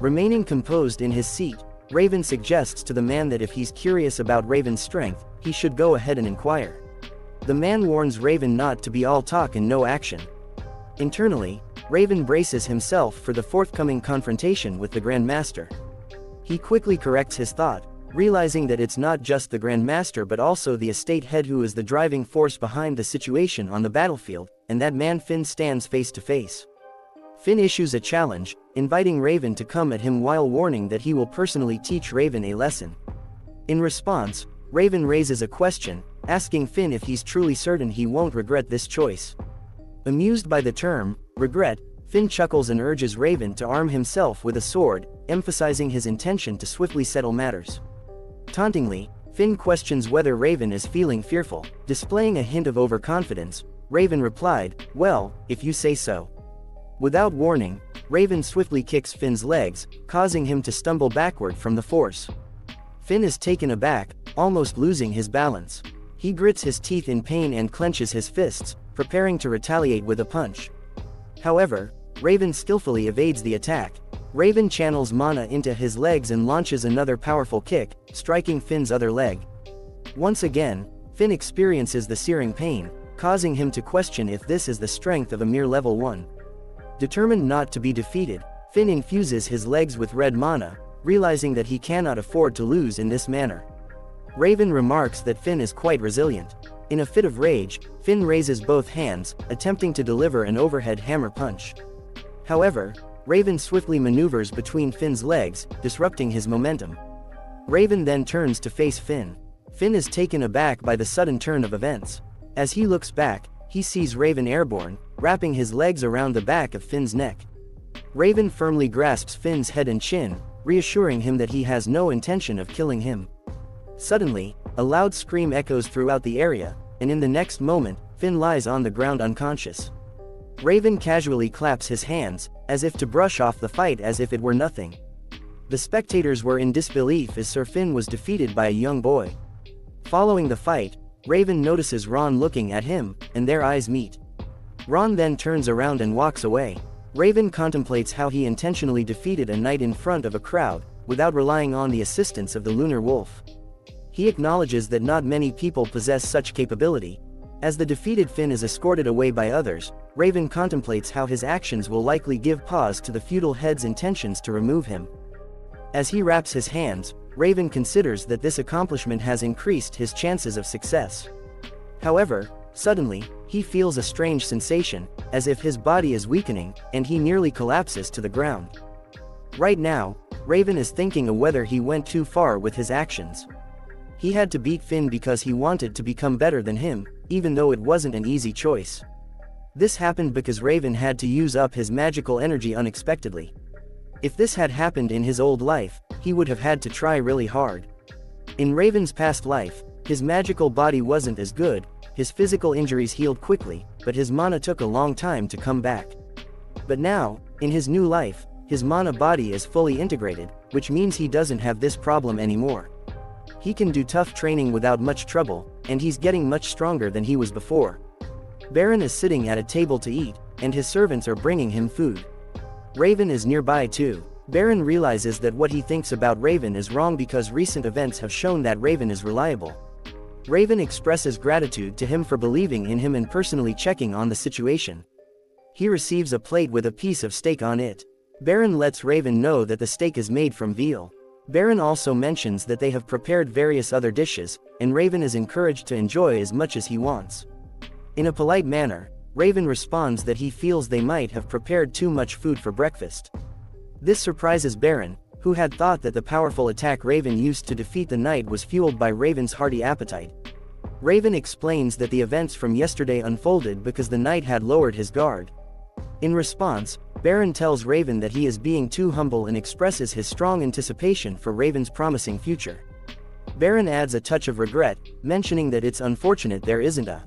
Remaining composed in his seat, Raven suggests to the man that if he's curious about Raven's strength, he should go ahead and inquire. The man warns Raven not to be all talk and no action. Internally, Raven braces himself for the forthcoming confrontation with the Grand Master. He quickly corrects his thought, realizing that it's not just the Grand Master but also the estate head who is the driving force behind the situation on the battlefield, and that man Finn stands face to face. Finn issues a challenge, inviting Raven to come at him while warning that he will personally teach Raven a lesson. In response, Raven raises a question, asking Finn if he's truly certain he won't regret this choice. Amused by the term, regret, Finn chuckles and urges Raven to arm himself with a sword, emphasizing his intention to swiftly settle matters. Tauntingly, Finn questions whether Raven is feeling fearful, displaying a hint of overconfidence. Raven replied, Well, if you say so. Without warning, Raven swiftly kicks Finn's legs, causing him to stumble backward from the force. Finn is taken aback, almost losing his balance. He grits his teeth in pain and clenches his fists, preparing to retaliate with a punch. However, Raven skillfully evades the attack. Raven channels mana into his legs and launches another powerful kick, striking Finn's other leg. Once again, Finn experiences the searing pain, causing him to question if this is the strength of a mere level 1. Determined not to be defeated, Finn infuses his legs with red mana, realizing that he cannot afford to lose in this manner. Raven remarks that Finn is quite resilient. In a fit of rage, Finn raises both hands, attempting to deliver an overhead hammer punch. However, Raven swiftly maneuvers between Finn's legs, disrupting his momentum. Raven then turns to face Finn. Finn is taken aback by the sudden turn of events. As he looks back, he sees Raven airborne, wrapping his legs around the back of Finn's neck. Raven firmly grasps Finn's head and chin, reassuring him that he has no intention of killing him. Suddenly, a loud scream echoes throughout the area, and in the next moment, Finn lies on the ground unconscious. Raven casually claps his hands, as if to brush off the fight as if it were nothing. The spectators were in disbelief as Sir Finn was defeated by a young boy. Following the fight, Raven notices Ron looking at him, and their eyes meet. Ron then turns around and walks away. Raven contemplates how he intentionally defeated a knight in front of a crowd, without relying on the assistance of the Lunar Wolf. He acknowledges that not many people possess such capability. As the defeated Finn is escorted away by others, Raven contemplates how his actions will likely give pause to the feudal head's intentions to remove him. As he wraps his hands, Raven considers that this accomplishment has increased his chances of success. However, suddenly, he feels a strange sensation, as if his body is weakening, and he nearly collapses to the ground. Right now, Raven is thinking of whether he went too far with his actions. He had to beat Finn because he wanted to become better than him, even though it wasn't an easy choice. This happened because Raven had to use up his magical energy unexpectedly. If this had happened in his old life, he would have had to try really hard. In Raven's past life, his magical body wasn't as good, his physical injuries healed quickly, but his mana took a long time to come back. But now, in his new life, his mana body is fully integrated, which means he doesn't have this problem anymore. He can do tough training without much trouble, and he's getting much stronger than he was before. Baron is sitting at a table to eat, and his servants are bringing him food. Raven is nearby too. Baron realizes that what he thinks about Raven is wrong because recent events have shown that Raven is reliable. Raven expresses gratitude to him for believing in him and personally checking on the situation. He receives a plate with a piece of steak on it. Baron lets Raven know that the steak is made from veal. Baron also mentions that they have prepared various other dishes, and Raven is encouraged to enjoy as much as he wants. In a polite manner, Raven responds that he feels they might have prepared too much food for breakfast. This surprises Baron, who had thought that the powerful attack Raven used to defeat the knight was fueled by Raven's hearty appetite. Raven explains that the events from yesterday unfolded because the knight had lowered his guard. In response, Baron tells Raven that he is being too humble and expresses his strong anticipation for Raven's promising future. Baron adds a touch of regret, mentioning that it's unfortunate there isn't a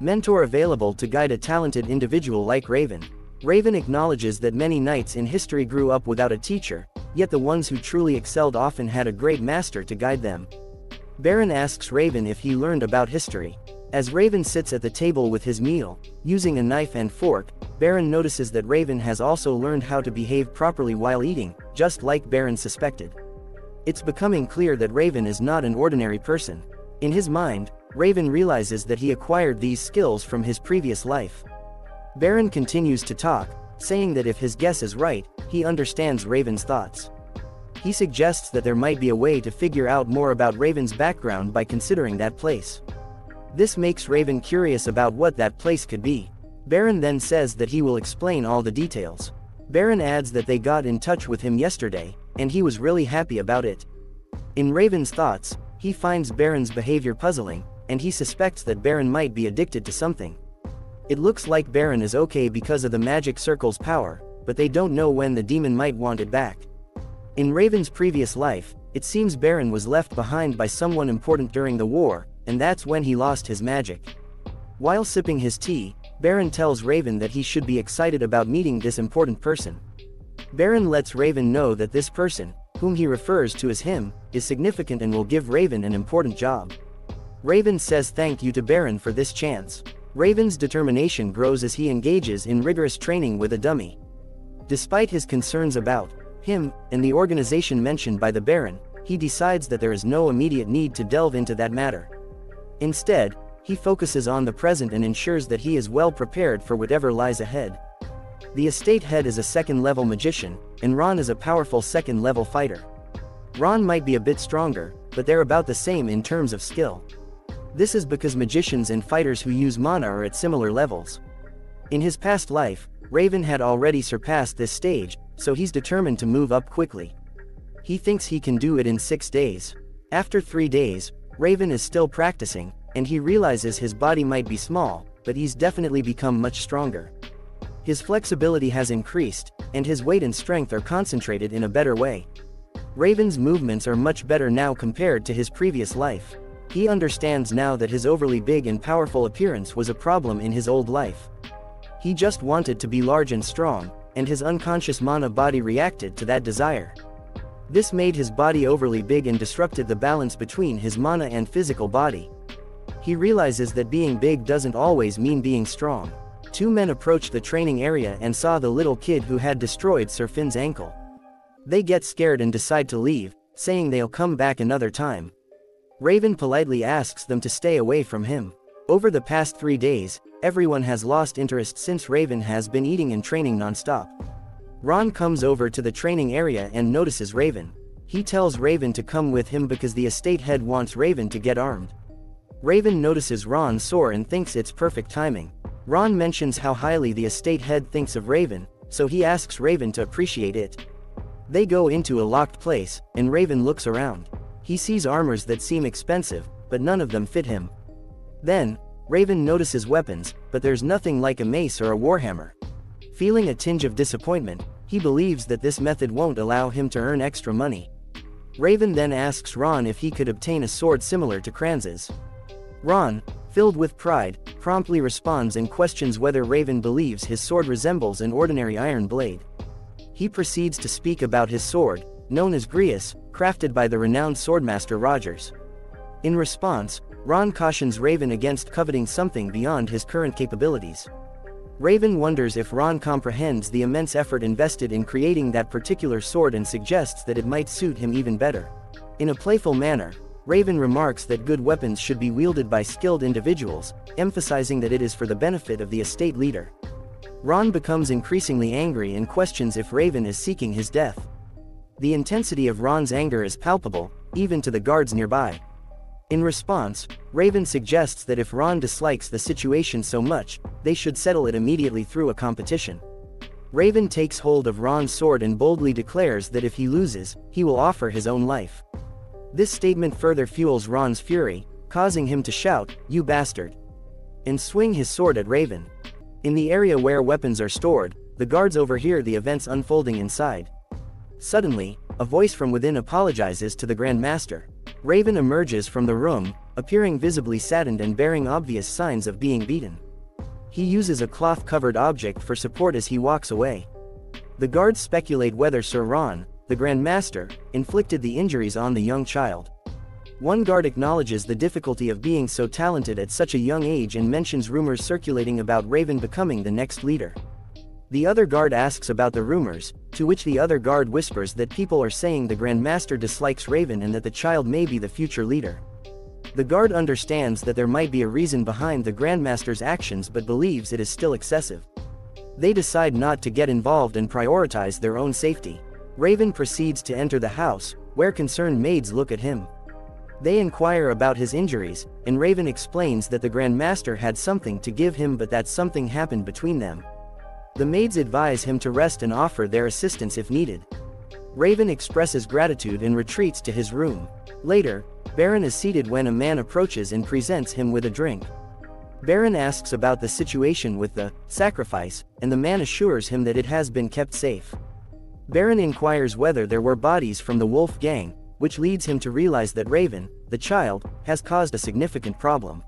mentor available to guide a talented individual like Raven. Raven acknowledges that many knights in history grew up without a teacher, yet the ones who truly excelled often had a great master to guide them. Baron asks Raven if he learned about history. As Raven sits at the table with his meal, using a knife and fork, Baron notices that Raven has also learned how to behave properly while eating, just like Baron suspected. It's becoming clear that Raven is not an ordinary person. In his mind, Raven realizes that he acquired these skills from his previous life. Baron continues to talk, saying that if his guess is right, he understands Raven's thoughts. He suggests that there might be a way to figure out more about Raven's background by considering that place. This makes Raven curious about what that place could be. Baron then says that he will explain all the details. Baron adds that they got in touch with him yesterday, and he was really happy about it. In Raven's thoughts, he finds Baron's behavior puzzling, and he suspects that Baron might be addicted to something. It looks like Baron is okay because of the magic circle's power, but they don't know when the demon might want it back. In Raven's previous life, it seems Baron was left behind by someone important during the war, and that's when he lost his magic. While sipping his tea, Baron tells Raven that he should be excited about meeting this important person. Baron lets Raven know that this person, whom he refers to as him, is significant and will give Raven an important job. Raven says thank you to Baron for this chance. Raven's determination grows as he engages in rigorous training with a dummy. Despite his concerns about him and the organization mentioned by the Baron, he decides that there is no immediate need to delve into that matter. Instead, he focuses on the present and ensures that he is well prepared for whatever lies ahead. The estate head is a second-level magician, and Ron is a powerful second-level fighter. Ron might be a bit stronger, but they're about the same in terms of skill. This is because magicians and fighters who use mana are at similar levels. In his past life, Raven had already surpassed this stage, so he's determined to move up quickly. He thinks he can do it in six days. After three days, Raven is still practicing, and he realizes his body might be small, but he's definitely become much stronger. His flexibility has increased, and his weight and strength are concentrated in a better way. Raven's movements are much better now compared to his previous life. He understands now that his overly big and powerful appearance was a problem in his old life. He just wanted to be large and strong, and his unconscious mana body reacted to that desire. This made his body overly big and disrupted the balance between his mana and physical body. He realizes that being big doesn't always mean being strong. Two men approached the training area and saw the little kid who had destroyed Sir Finn's ankle. They get scared and decide to leave, saying they'll come back another time. Raven politely asks them to stay away from him. Over the past three days, everyone has lost interest since Raven has been eating and training non-stop. Ron comes over to the training area and notices Raven. He tells Raven to come with him because the estate head wants Raven to get armed. Raven notices Ron's sore and thinks it's perfect timing. Ron mentions how highly the estate head thinks of Raven, so he asks Raven to appreciate it. They go into a locked place, and Raven looks around. He sees armors that seem expensive, but none of them fit him. Then, Raven notices weapons, but there's nothing like a mace or a warhammer. Feeling a tinge of disappointment, he believes that this method won't allow him to earn extra money. Raven then asks Ron if he could obtain a sword similar to Kranz's. Ron, filled with pride, promptly responds and questions whether Raven believes his sword resembles an ordinary iron blade. He proceeds to speak about his sword, known as Grius, crafted by the renowned swordmaster Rogers. In response, Ron cautions Raven against coveting something beyond his current capabilities. Raven wonders if Ron comprehends the immense effort invested in creating that particular sword and suggests that it might suit him even better. In a playful manner, Raven remarks that good weapons should be wielded by skilled individuals, emphasizing that it is for the benefit of the estate leader. Ron becomes increasingly angry and questions if Raven is seeking his death. The intensity of Ron's anger is palpable, even to the guards nearby. In response, Raven suggests that if Ron dislikes the situation so much, they should settle it immediately through a competition. Raven takes hold of Ron's sword and boldly declares that if he loses, he will offer his own life. This statement further fuels Ron's fury, causing him to shout, you bastard, and swing his sword at Raven. In the area where weapons are stored, the guards overhear the events unfolding inside. Suddenly, a voice from within apologizes to the Grand Master. Raven emerges from the room, appearing visibly saddened and bearing obvious signs of being beaten. He uses a cloth-covered object for support as he walks away. The guards speculate whether Sir Ron, the Grand Master, inflicted the injuries on the young child. One guard acknowledges the difficulty of being so talented at such a young age and mentions rumors circulating about Raven becoming the next leader. The other guard asks about the rumors, to which the other guard whispers that people are saying the Grandmaster dislikes Raven and that the child may be the future leader. The guard understands that there might be a reason behind the Grandmaster's actions but believes it is still excessive. They decide not to get involved and prioritize their own safety. Raven proceeds to enter the house, where concerned maids look at him. They inquire about his injuries, and Raven explains that the Grandmaster had something to give him but that something happened between them. The maids advise him to rest and offer their assistance if needed. Raven expresses gratitude and retreats to his room. Later, Baron is seated when a man approaches and presents him with a drink. Baron asks about the situation with the sacrifice, and the man assures him that it has been kept safe. Baron inquires whether there were bodies from the Wolf Gang, which leads him to realize that Raven, the child, has caused a significant problem.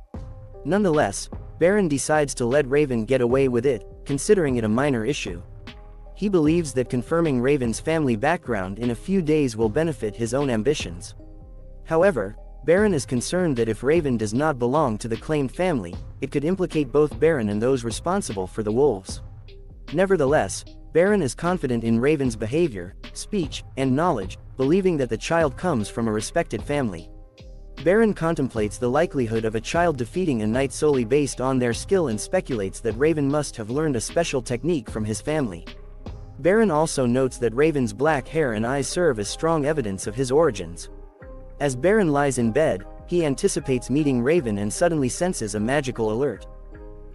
Nonetheless, Baron decides to let Raven get away with it, considering it a minor issue. He believes that confirming Raven's family background in a few days will benefit his own ambitions. However, Baron is concerned that if Raven does not belong to the claimed family, it could implicate both Baron and those responsible for the wolves. Nevertheless, Baron is confident in Raven's behavior, speech, and knowledge, believing that the child comes from a respected family. Baron contemplates the likelihood of a child defeating a knight solely based on their skill and speculates that Raven must have learned a special technique from his family. Baron also notes that Raven's black hair and eyes serve as strong evidence of his origins. As Baron lies in bed, he anticipates meeting Raven and suddenly senses a magical alert.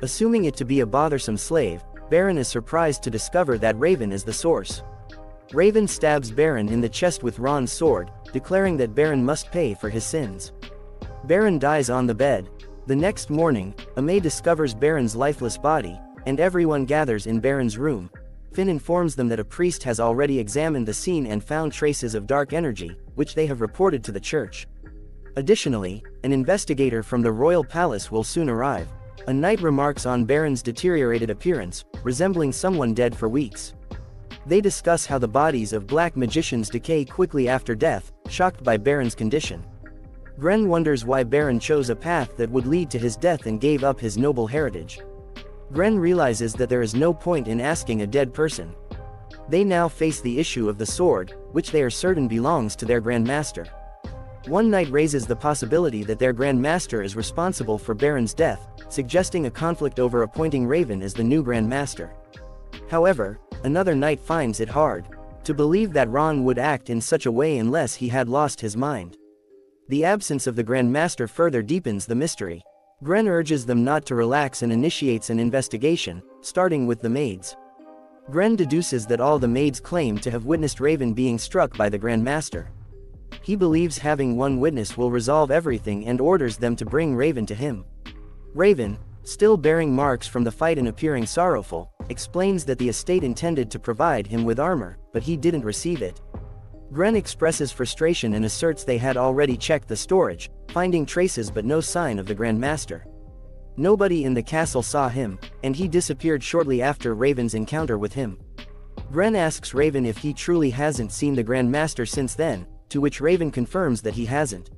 Assuming it to be a bothersome slave, Baron is surprised to discover that Raven is the source. Raven stabs Baron in the chest with Ron's sword, declaring that Baron must pay for his sins. Baron dies on the bed. The next morning, Amay discovers Baron's lifeless body, and everyone gathers in Baron's room. Finn informs them that a priest has already examined the scene and found traces of dark energy, which they have reported to the church. Additionally, an investigator from the royal palace will soon arrive. A knight remarks on Baron's deteriorated appearance, resembling someone dead for weeks. They discuss how the bodies of black magicians decay quickly after death, shocked by Baron's condition. Gren wonders why Baron chose a path that would lead to his death and gave up his noble heritage. Gren realizes that there is no point in asking a dead person. They now face the issue of the sword, which they are certain belongs to their Grand Master. One knight raises the possibility that their Grand Master is responsible for Baron's death, suggesting a conflict over appointing Raven as the new Grand Master. However, another knight finds it hard to believe that Ron would act in such a way unless he had lost his mind. The absence of the Grand Master further deepens the mystery. Gren urges them not to relax and initiates an investigation, starting with the maids. Gren deduces that all the maids claim to have witnessed Raven being struck by the Grand Master. He believes having one witness will resolve everything and orders them to bring Raven to him. Raven, still bearing marks from the fight and appearing sorrowful, explains that the estate intended to provide him with armor, but he didn't receive it. Gren expresses frustration and asserts they had already checked the storage, finding traces but no sign of the Grand Master. Nobody in the castle saw him, and he disappeared shortly after Raven's encounter with him. Gren asks Raven if he truly hasn't seen the Grand Master since then, to which Raven confirms that he hasn't.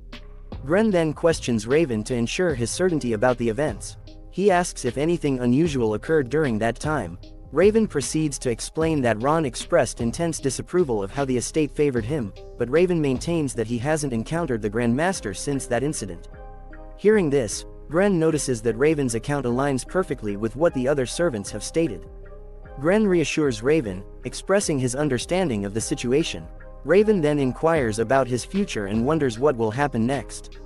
Gren then questions Raven to ensure his certainty about the events. He asks if anything unusual occurred during that time. Raven proceeds to explain that Ron expressed intense disapproval of how the estate favored him, but Raven maintains that he hasn't encountered the Grand Master since that incident. Hearing this, Gren notices that Raven's account aligns perfectly with what the other servants have stated. Gren reassures Raven, expressing his understanding of the situation. Raven then inquires about his future and wonders what will happen next.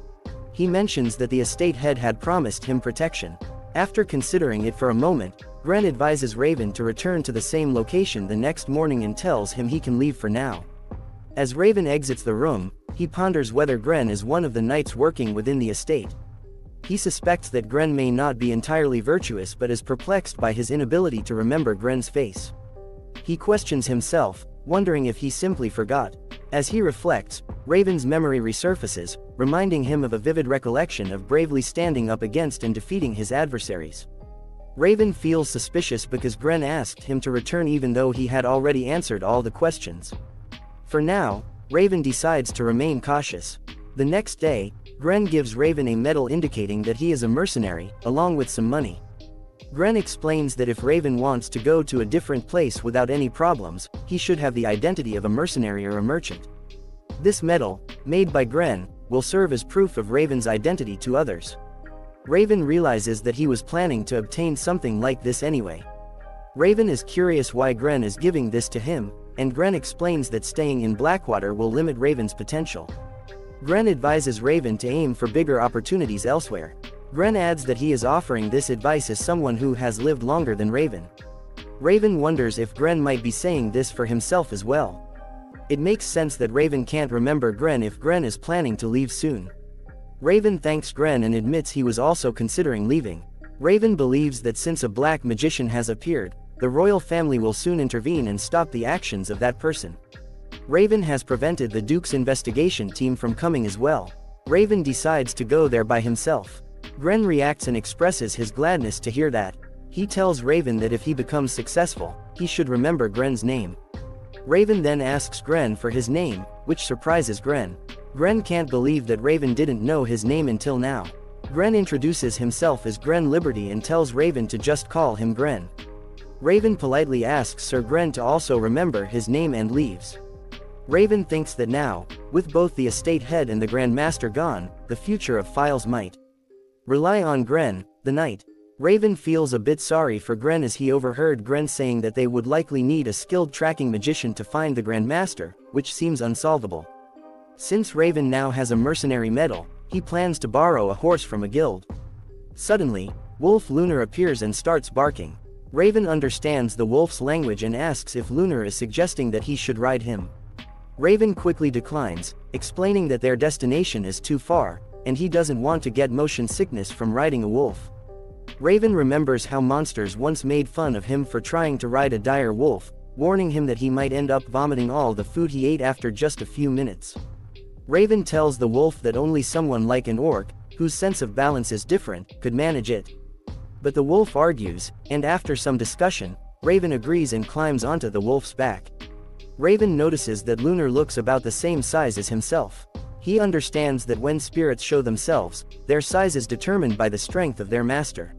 He mentions that the estate head had promised him protection, after considering it for a moment, Gren advises Raven to return to the same location the next morning and tells him he can leave for now. As Raven exits the room, he ponders whether Gren is one of the knights working within the estate. He suspects that Gren may not be entirely virtuous but is perplexed by his inability to remember Gren's face. He questions himself, wondering if he simply forgot. As he reflects, Raven's memory resurfaces, reminding him of a vivid recollection of bravely standing up against and defeating his adversaries. Raven feels suspicious because Gren asked him to return even though he had already answered all the questions. For now, Raven decides to remain cautious. The next day, Gren gives Raven a medal indicating that he is a mercenary, along with some money. Gren explains that if Raven wants to go to a different place without any problems, he should have the identity of a mercenary or a merchant. This medal, made by Gren, will serve as proof of Raven's identity to others. Raven realizes that he was planning to obtain something like this anyway. Raven is curious why Gren is giving this to him, and Gren explains that staying in Blackwater will limit Raven's potential. Gren advises Raven to aim for bigger opportunities elsewhere. Gren adds that he is offering this advice as someone who has lived longer than Raven. Raven wonders if Gren might be saying this for himself as well. It makes sense that Raven can't remember Gren if Gren is planning to leave soon. Raven thanks Gren and admits he was also considering leaving. Raven believes that since a black magician has appeared, the royal family will soon intervene and stop the actions of that person. Raven has prevented the Duke's investigation team from coming as well. Raven decides to go there by himself. Gren reacts and expresses his gladness to hear that. He tells Raven that if he becomes successful, he should remember Gren's name. Raven then asks Gren for his name, which surprises Gren. Gren can't believe that Raven didn't know his name until now. Gren introduces himself as Gren Liberty and tells Raven to just call him Gren. Raven politely asks Sir Gren to also remember his name and leaves. Raven thinks that now, with both the estate head and the Grand Master gone, the future of Files might rely on Gren, the knight. Raven feels a bit sorry for Gren as he overheard Gren saying that they would likely need a skilled tracking magician to find the Grand Master, which seems unsolvable. Since Raven now has a mercenary medal, he plans to borrow a horse from a guild. Suddenly, Wolf Lunar appears and starts barking. Raven understands the wolf's language and asks if Lunar is suggesting that he should ride him. Raven quickly declines, explaining that their destination is too far, and he doesn't want to get motion sickness from riding a wolf. Raven remembers how monsters once made fun of him for trying to ride a dire wolf, warning him that he might end up vomiting all the food he ate after just a few minutes. Raven tells the wolf that only someone like an orc, whose sense of balance is different, could manage it. But the wolf argues, and after some discussion, Raven agrees and climbs onto the wolf's back. Raven notices that Lunar looks about the same size as himself. He understands that when spirits show themselves, their size is determined by the strength of their master.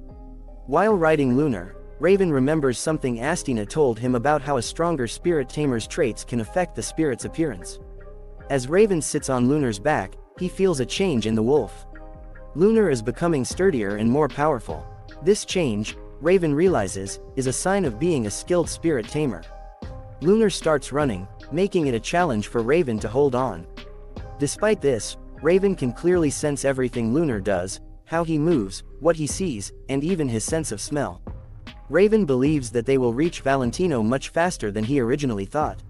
While riding Lunar, Raven remembers something Astina told him about how a stronger spirit tamer's traits can affect the spirit's appearance. As Raven sits on Lunar's back, he feels a change in the wolf. Lunar is becoming sturdier and more powerful. This change, Raven realizes, is a sign of being a skilled spirit tamer. Lunar starts running, making it a challenge for Raven to hold on. Despite this, Raven can clearly sense everything Lunar does, how he moves, what he sees, and even his sense of smell. Raven believes that they will reach Valentino much faster than he originally thought.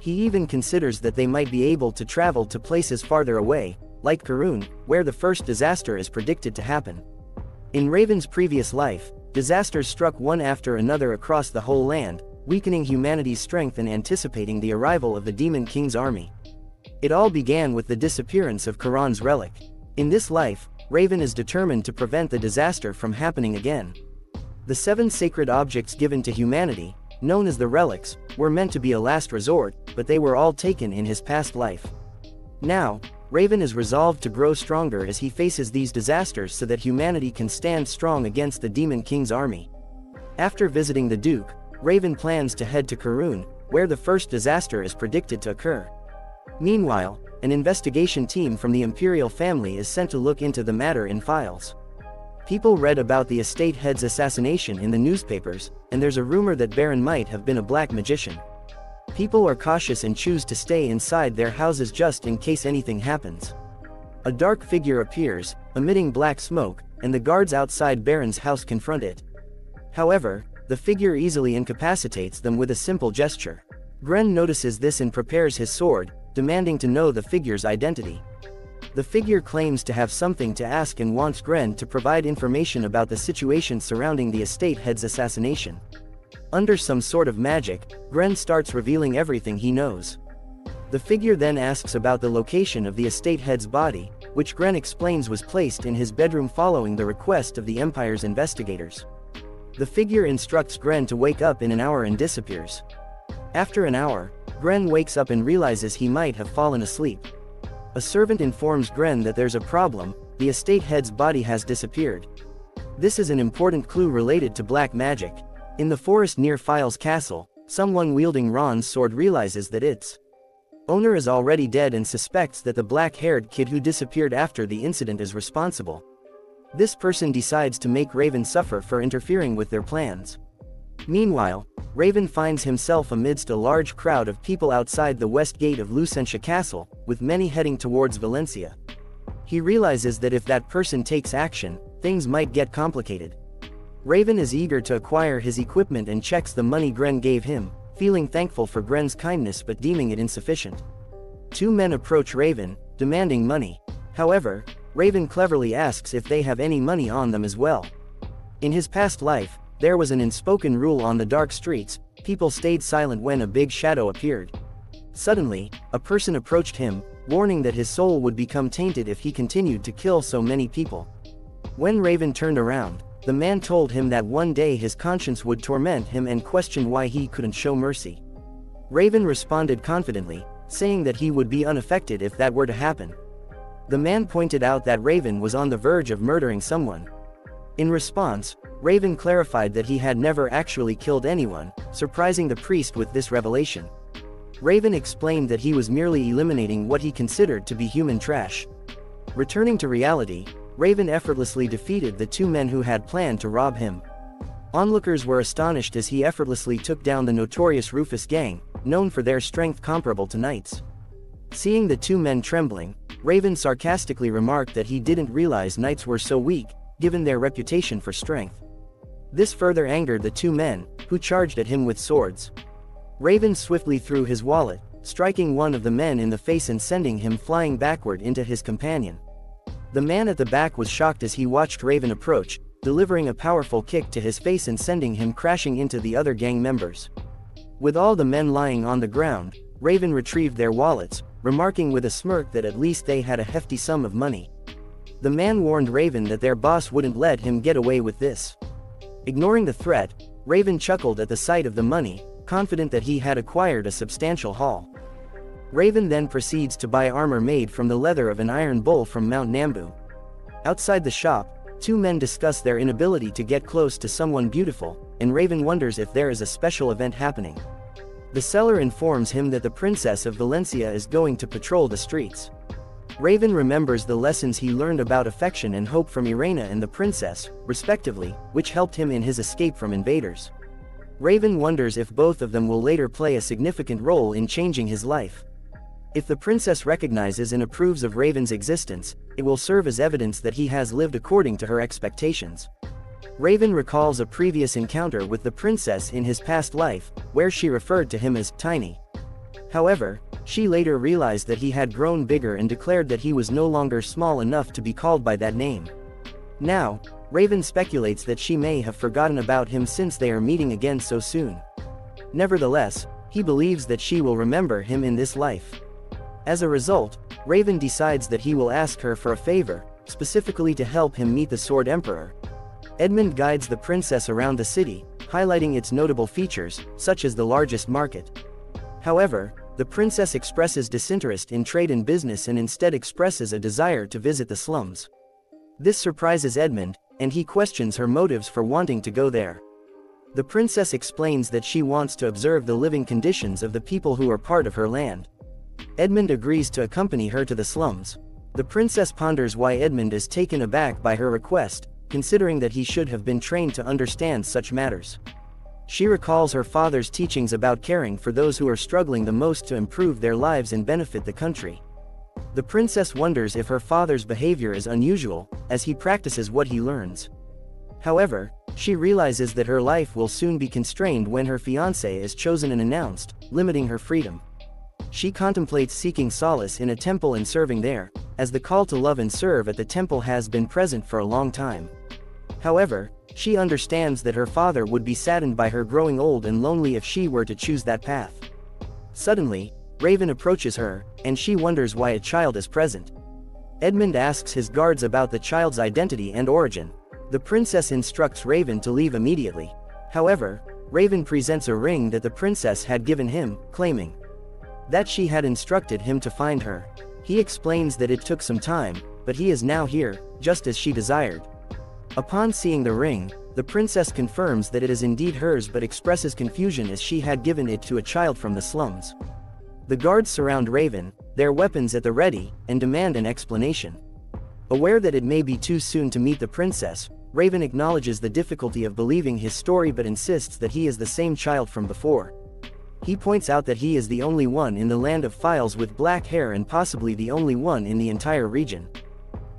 He even considers that they might be able to travel to places farther away, like Karun, where the first disaster is predicted to happen. In Raven's previous life, disasters struck one after another across the whole land, weakening humanity's strength and anticipating the arrival of the Demon King's army. It all began with the disappearance of Karun's relic. In this life, Raven is determined to prevent the disaster from happening again. The seven sacred objects given to humanity, known as the relics, were meant to be a last resort, but they were all taken in his past life. Now, Raven is resolved to grow stronger as he faces these disasters so that humanity can stand strong against the Demon King's army. After visiting the Duke, Raven plans to head to Karun, where the first disaster is predicted to occur. Meanwhile, an investigation team from the imperial family is sent to look into the matter in Files. People read about the estate head's assassination in the newspapers, and there's a rumor that Baron might have been a black magician. People are cautious and choose to stay inside their houses just in case anything happens. A dark figure appears, emitting black smoke, and the guards outside Baron's house confront it. However, the figure easily incapacitates them with a simple gesture. Gren notices this and prepares his sword, demanding to know the figure's identity. The figure claims to have something to ask and wants Gren to provide information about the situation surrounding the estate head's assassination. Under some sort of magic, Gren starts revealing everything he knows. The figure then asks about the location of the estate head's body, which Gren explains was placed in his bedroom following the request of the Empire's investigators. The figure instructs Gren to wake up in an hour and disappears. After an hour, Gren wakes up and realizes he might have fallen asleep. A servant informs Gren that there's a problem, the estate head's body has disappeared. This is an important clue related to black magic. In the forest near Files Castle, someone wielding Ron's sword realizes that its owner is already dead and suspects that the black-haired kid who disappeared after the incident is responsible. This person decides to make Raven suffer for interfering with their plans. Meanwhile, Raven finds himself amidst a large crowd of people outside the west gate of Lucentia Castle, with many heading towards Valencia. He realizes that if that person takes action, things might get complicated. Raven is eager to acquire his equipment and checks the money Gren gave him, feeling thankful for Gren's kindness but deeming it insufficient. Two men approach Raven, demanding money. However, Raven cleverly asks if they have any money on them as well. In his past life, there was an unspoken rule on the dark streets, people stayed silent when a big shadow appeared. Suddenly, a person approached him, warning that his soul would become tainted if he continued to kill so many people. When Raven turned around, the man told him that one day his conscience would torment him and question why he couldn't show mercy. Raven responded confidently, saying that he would be unaffected if that were to happen. The man pointed out that Raven was on the verge of murdering someone. In response, Raven clarified that he had never actually killed anyone, surprising the priest with this revelation. Raven explained that he was merely eliminating what he considered to be human trash. Returning to reality, Raven effortlessly defeated the two men who had planned to rob him. Onlookers were astonished as he effortlessly took down the notorious Rufus gang, known for their strength comparable to knights. Seeing the two men trembling, Raven sarcastically remarked that he didn't realize knights were so weak, given their reputation for strength. This further angered the two men, who charged at him with swords. Raven swiftly threw his wallet, striking one of the men in the face and sending him flying backward into his companion. The man at the back was shocked as he watched Raven approach, delivering a powerful kick to his face and sending him crashing into the other gang members. With all the men lying on the ground, Raven retrieved their wallets, remarking with a smirk that at least they had a hefty sum of money. The man warned Raven that their boss wouldn't let him get away with this. Ignoring the threat, Raven chuckled at the sight of the money, confident that he had acquired a substantial haul. Raven then proceeds to buy armor made from the leather of an iron bull from Mount Nambu. Outside the shop, two men discuss their inability to get close to someone beautiful, and Raven wonders if there is a special event happening. The seller informs him that the Princess of Valencia is going to patrol the streets. Raven remembers the lessons he learned about affection and hope from Irena and the princess, respectively, which helped him in his escape from invaders. Raven wonders if both of them will later play a significant role in changing his life. If the princess recognizes and approves of Raven's existence, it will serve as evidence that he has lived according to her expectations. Raven recalls a previous encounter with the princess in his past life, where she referred to him as Tiny. However, she later realized that he had grown bigger and declared that he was no longer small enough to be called by that name. Now, Raven speculates that she may have forgotten about him since they are meeting again so soon. Nevertheless, he believes that she will remember him in this life. As a result, Raven decides that he will ask her for a favor, specifically to help him meet the Sword Emperor. Edmund guides the princess around the city, highlighting its notable features, such as the largest market. However, the princess expresses disinterest in trade and business and instead expresses a desire to visit the slums. This surprises Edmund, and he questions her motives for wanting to go there. The princess explains that she wants to observe the living conditions of the people who are part of her land. Edmund agrees to accompany her to the slums. The princess ponders why Edmund is taken aback by her request, considering that he should have been trained to understand such matters. She recalls her father's teachings about caring for those who are struggling the most to improve their lives and benefit the country. The princess wonders if her father's behavior is unusual, as he practices what he learns. However, she realizes that her life will soon be constrained when her fiancé is chosen and announced, limiting her freedom. She contemplates seeking solace in a temple and serving there, as the call to love and serve at the temple has been present for a long time. However, she understands that her father would be saddened by her growing old and lonely if she were to choose that path. Suddenly, Raven approaches her, and she wonders why a child is present. Edmund asks his guards about the child's identity and origin. The princess instructs Raven to leave immediately. However, Raven presents a ring that the princess had given him, claiming that she had instructed him to find her. He explains that it took some time, but he is now here, just as she desired. Upon seeing the ring, the princess confirms that it is indeed hers but expresses confusion as she had given it to a child from the slums. The guards surround Raven, their weapons at the ready, and demand an explanation. Aware that it may be too soon to meet the princess, Raven acknowledges the difficulty of believing his story but insists that he is the same child from before. He points out that he is the only one in the land of Files with black hair and possibly the only one in the entire region.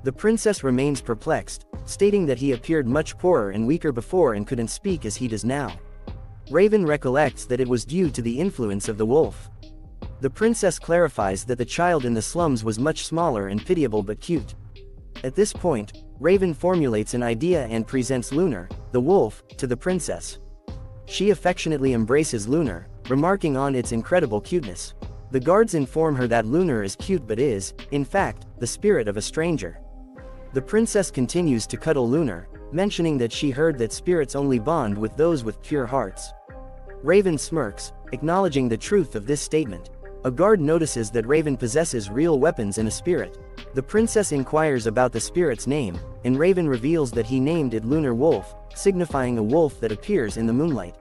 The princess remains perplexed, stating that he appeared much poorer and weaker before and couldn't speak as he does now. Raven recollects that it was due to the influence of the wolf. The princess clarifies that the child in the slums was much smaller and pitiable but cute. At this point, Raven formulates an idea and presents Lunar, the wolf, to the princess. She affectionately embraces Lunar, remarking on its incredible cuteness. The guards inform her that Lunar is cute but is, in fact, the spirit of a stranger. The princess continues to cuddle Lunar, mentioning that she heard that spirits only bond with those with pure hearts. Raven smirks, acknowledging the truth of this statement. A guard notices that Raven possesses real weapons and a spirit. The princess inquires about the spirit's name, and Raven reveals that he named it Lunar Wolf, signifying a wolf that appears in the moonlight.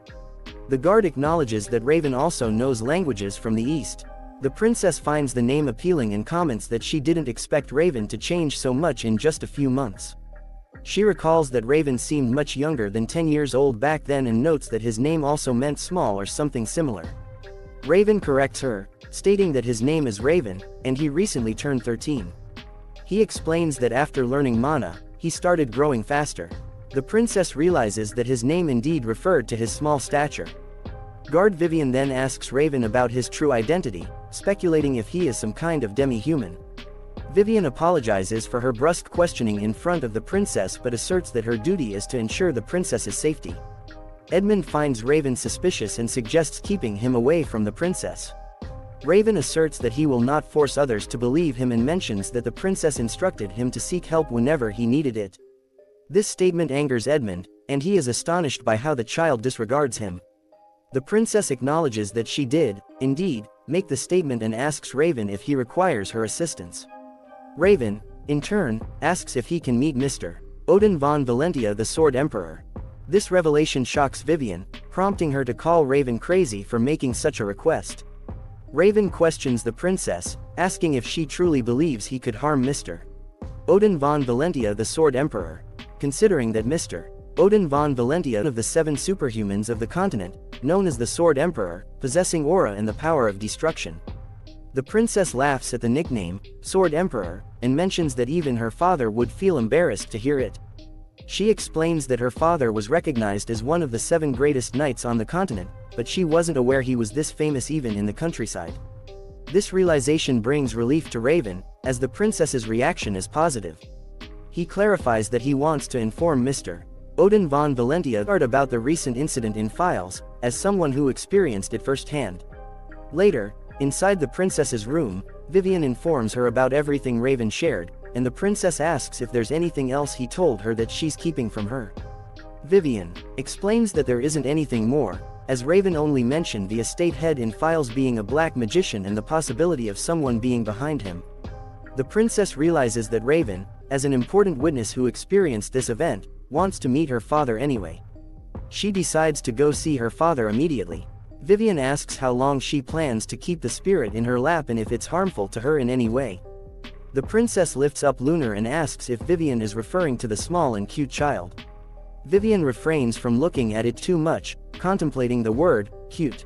The guard acknowledges that Raven also knows languages from the east. The princess finds the name appealing and comments that she didn't expect Raven to change so much in just a few months. She recalls that Raven seemed much younger than 10 years old back then and notes that his name also meant small or something similar. Raven corrects her, stating that his name is Raven, and he recently turned 13. He explains that after learning mana, he started growing faster. The princess realizes that his name indeed referred to his small stature. Guard Vivian then asks Raven about his true identity, speculating if he is some kind of demi-human. Vivian apologizes for her brusque questioning in front of the princess but asserts that her duty is to ensure the princess's safety. Edmund finds Raven suspicious and suggests keeping him away from the princess. Raven asserts that he will not force others to believe him and mentions that the princess instructed him to seek help whenever he needed it. This statement angers Edmund, and he is astonished by how the child disregards him. The princess acknowledges that she did, indeed, make the statement and asks Raven if he requires her assistance. Raven, in turn, asks if he can meet Mr. Odin von Valentia the Sword Emperor. This revelation shocks Vivian, prompting her to call Raven crazy for making such a request. Raven questions the princess, asking if she truly believes he could harm Mr. Odin von Valentia the Sword Emperor. Considering that Mr. Odin von Valentia of the seven superhumans of the continent, known as the Sword Emperor, possessing aura and the power of destruction. The princess laughs at the nickname, Sword Emperor, and mentions that even her father would feel embarrassed to hear it. She explains that her father was recognized as one of the seven greatest knights on the continent, but she wasn't aware he was this famous even in the countryside. This realization brings relief to Raven, as the princess's reaction is positive. He clarifies that he wants to inform Mr. Odin von Valentia heard about the recent incident in Files, as someone who experienced it firsthand. Later, inside the princess's room, Vivian informs her about everything Raven shared, and the princess asks if there's anything else he told her that she's keeping from her. Vivian explains that there isn't anything more, as Raven only mentioned the estate head in Files being a black magician and the possibility of someone being behind him. The princess realizes that Raven, as an important witness who experienced this event, wants to meet her father anyway. She decides to go see her father immediately. Vivian asks how long she plans to keep the spirit in her lap and if it's harmful to her in any way. The princess lifts up Lunar and asks if Vivian is referring to the small and cute child. Vivian refrains from looking at it too much, contemplating the word, cute.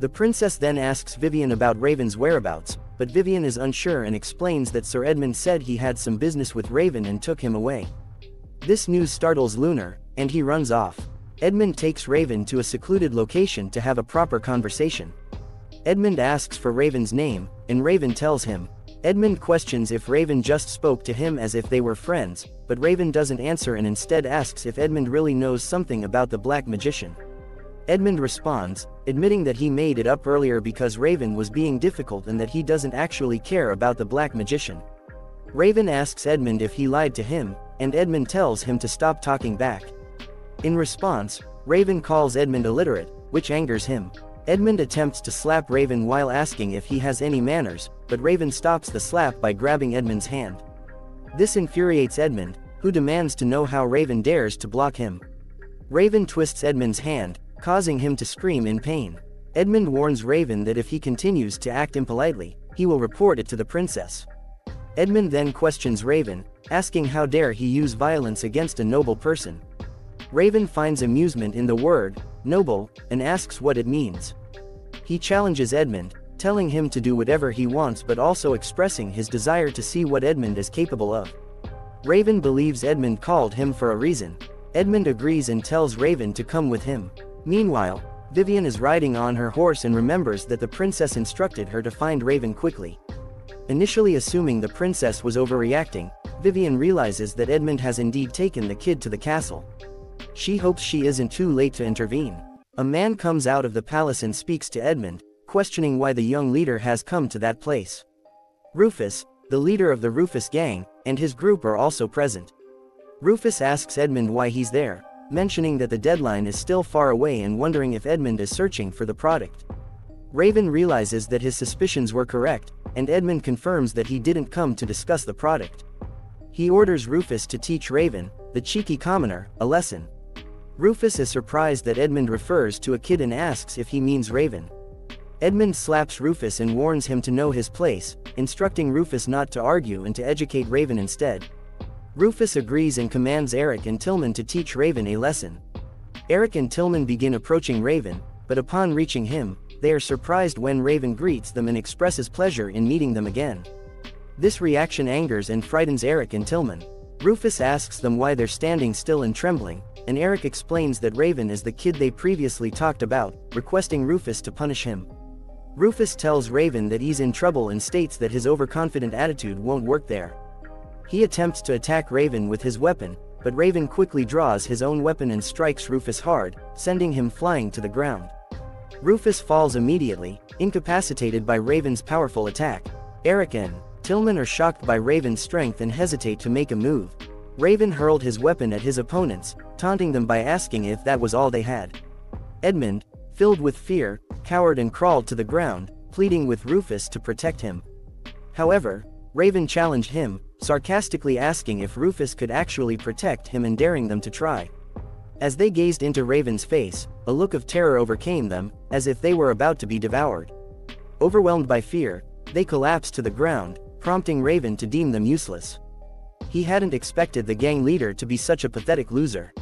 The princess then asks Vivian about Raven's whereabouts, but Vivian is unsure and explains that Sir Edmund said he had some business with Raven and took him away. This news startles Lunar, and he runs off. Edmund takes Raven to a secluded location to have a proper conversation. Edmund asks for Raven's name, and Raven tells him, Edmund questions if Raven just spoke to him as if they were friends, but Raven doesn't answer and instead asks if Edmund really knows something about the Black Magician. Edmund responds, admitting that he made it up earlier because Raven was being difficult and that he doesn't actually care about the Black Magician. Raven asks Edmund if he lied to him, and Edmund tells him to stop talking back. In response, Raven calls Edmund illiterate, which angers him. Edmund attempts to slap Raven while asking if he has any manners, but Raven stops the slap by grabbing Edmund's hand. This infuriates Edmund, who demands to know how Raven dares to block him. Raven twists Edmund's hand, causing him to scream in pain. Edmund warns Raven that if he continues to act impolitely, he will report it to the princess. Edmund then questions Raven, asking how dare he use violence against a noble person. Raven finds amusement in the word, noble, and asks what it means. He challenges Edmund, telling him to do whatever he wants but also expressing his desire to see what Edmund is capable of. Raven believes Edmund called him for a reason. Edmund agrees and tells Raven to come with him. Meanwhile, Vivian is riding on her horse and remembers that the princess instructed her to find Raven quickly. Initially assuming the princess was overreacting, Vivian realizes that Edmund has indeed taken the kid to the castle. She hopes she isn't too late to intervene. A man comes out of the palace and speaks to Edmund, questioning why the young leader has come to that place. Rufus, the leader of the Rufus gang, and his group are also present. Rufus asks Edmund why he's there, mentioning that the deadline is still far away and wondering if Edmund is searching for the product. Raven realizes that his suspicions were correct, and Edmund confirms that he didn't come to discuss the product. He orders Rufus to teach Raven, the cheeky commoner, a lesson. Rufus is surprised that Edmund refers to a kid and asks if he means Raven. Edmund slaps Rufus and warns him to know his place, instructing Rufus not to argue and to educate Raven instead. Rufus agrees and commands Eric and Tillman to teach Raven a lesson. Eric and Tillman begin approaching Raven, but upon reaching him, they are surprised when Raven greets them and expresses pleasure in meeting them again. This reaction angers and frightens Eric and Tillman. Rufus asks them why they're standing still and trembling, and Eric explains that Raven is the kid they previously talked about, requesting Rufus to punish him. Rufus tells Raven that he's in trouble and states that his overconfident attitude won't work there. He attempts to attack Raven with his weapon, but Raven quickly draws his own weapon and strikes Rufus hard, sending him flying to the ground. Rufus falls immediately, incapacitated by Raven's powerful attack. Eric and Tillman are shocked by Raven's strength and hesitate to make a move. Raven hurled his weapon at his opponents, taunting them by asking if that was all they had. Edmund, filled with fear, cowered and crawled to the ground, pleading with Rufus to protect him. However, Raven challenged him, sarcastically asking if Rufus could actually protect him and daring them to try. As they gazed into Raven's face, a look of terror overcame them, as if they were about to be devoured. Overwhelmed by fear, they collapsed to the ground, prompting Raven to deem them useless. He hadn't expected the gang leader to be such a pathetic loser.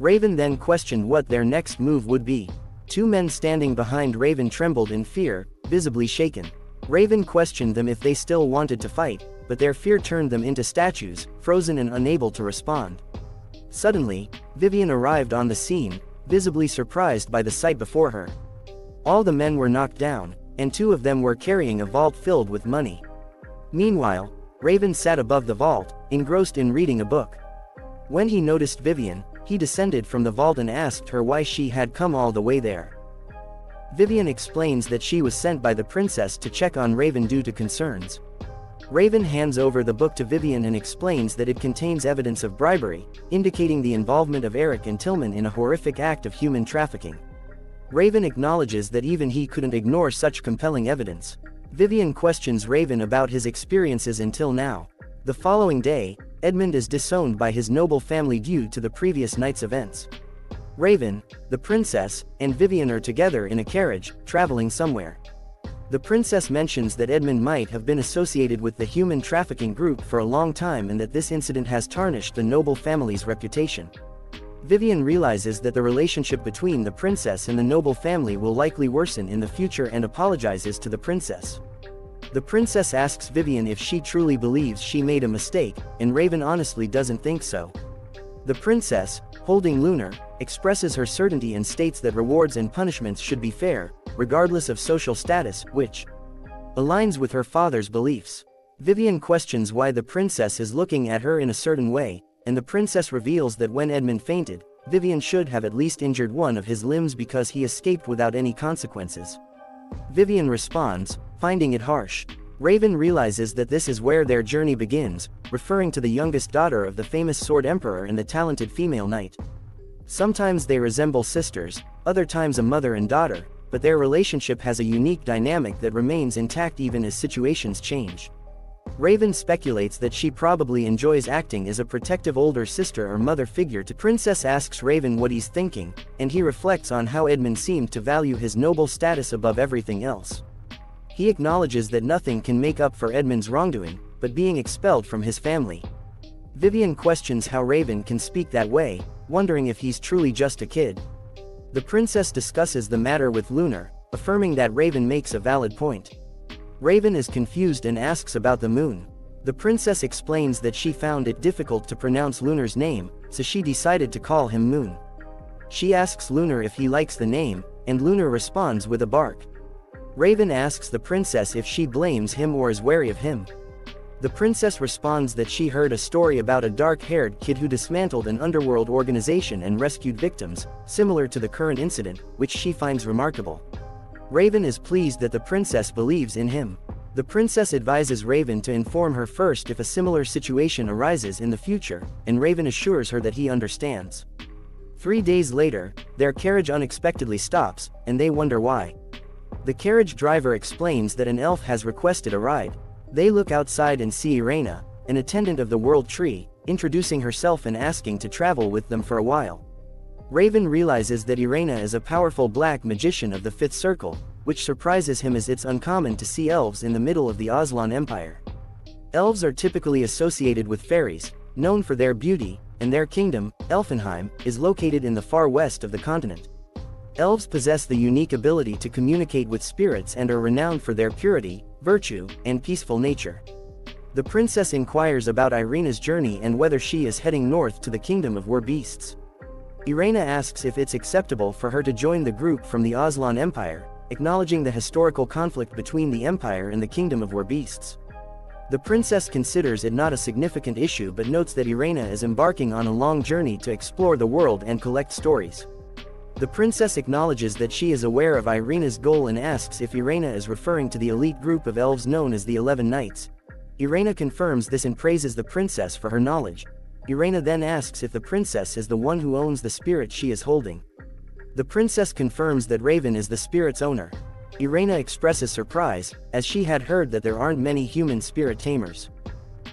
Raven then questioned what their next move would be. Two men standing behind Raven trembled in fear, visibly shaken. Raven questioned them if they still wanted to fight, but their fear turned them into statues, frozen and unable to respond. Suddenly, Vivian arrived on the scene, visibly surprised by the sight before her. All the men were knocked down, and two of them were carrying a vault filled with money. Meanwhile, Raven sat above the vault, engrossed in reading a book. When he noticed Vivian, he descended from the vault and asked her why she had come all the way there. Vivian explains that she was sent by the princess to check on Raven due to concerns. Raven hands over the book to Vivian and explains that it contains evidence of bribery, indicating the involvement of Eric and Tillman in a horrific act of human trafficking. Raven acknowledges that even he couldn't ignore such compelling evidence. Vivian questions Raven about his experiences until now. The following day, Edmund is disowned by his noble family due to the previous night's events. Raven, the princess, and Vivian are together in a carriage, traveling somewhere. The princess mentions that Edmund might have been associated with the human trafficking group for a long time and that this incident has tarnished the noble family's reputation. Vivian realizes that the relationship between the princess and the noble family will likely worsen in the future and apologizes to the princess. The princess asks Vivian if she truly believes she made a mistake, and Raven honestly doesn't think so. The princess, holding Lunar, expresses her certainty and states that rewards and punishments should be fair, regardless of social status, which aligns with her father's beliefs. Vivian questions why the princess is looking at her in a certain way, and the princess reveals that when Edmund fainted, Vivian should have at least injured one of his limbs because he escaped without any consequences. Vivian responds, finding it harsh. Raven realizes that this is where their journey begins, referring to the youngest daughter of the famous Sword Emperor and the talented female knight. Sometimes they resemble sisters, other times a mother and daughter, but their relationship has a unique dynamic that remains intact even as situations change. Raven speculates that she probably enjoys acting as a protective older sister or mother figure to Princess asks Raven what he's thinking, and he reflects on how Edmund seemed to value his noble status above everything else. He acknowledges that nothing can make up for Edmund's wrongdoing, but being expelled from his family. Vivian questions how Raven can speak that way, wondering if he's truly just a kid. The princess discusses the matter with Lunar, affirming that Raven makes a valid point. Raven is confused and asks about the moon. The princess explains that she found it difficult to pronounce Lunar's name, so she decided to call him Moon. She asks Lunar if he likes the name, and Lunar responds with a bark. Raven asks the princess if she blames him or is wary of him. The princess responds that she heard a story about a dark-haired kid who dismantled an underworld organization and rescued victims, similar to the current incident, which she finds remarkable. Raven is pleased that the princess believes in him. The princess advises Raven to inform her first if a similar situation arises in the future, and Raven assures her that he understands. Three days later, their carriage unexpectedly stops, and they wonder why. The carriage driver explains that an elf has requested a ride. They look outside and see Irena, an attendant of the World Tree, introducing herself and asking to travel with them for a while. Raven realizes that Irena is a powerful black magician of the Fifth Circle, which surprises him as it's uncommon to see elves in the middle of the Aslan Empire. Elves are typically associated with fairies, known for their beauty, and their kingdom, Elfenheim, is located in the far west of the continent. Elves possess the unique ability to communicate with spirits and are renowned for their purity, virtue, and peaceful nature. The princess inquires about Irena's journey and whether she is heading north to the kingdom of Were Beasts. Irena asks if it's acceptable for her to join the group from the Aslan Empire, acknowledging the historical conflict between the Empire and the Kingdom of Were Beasts. The princess considers it not a significant issue but notes that Irena is embarking on a long journey to explore the world and collect stories. The princess acknowledges that she is aware of Irena's goal and asks if Irena is referring to the elite group of elves known as the Elven Knights. Irena confirms this and praises the princess for her knowledge. Irena then asks if the princess is the one who owns the spirit she is holding. The princess confirms that Raven is the spirit's owner. Irena expresses surprise, as she had heard that there aren't many human spirit tamers.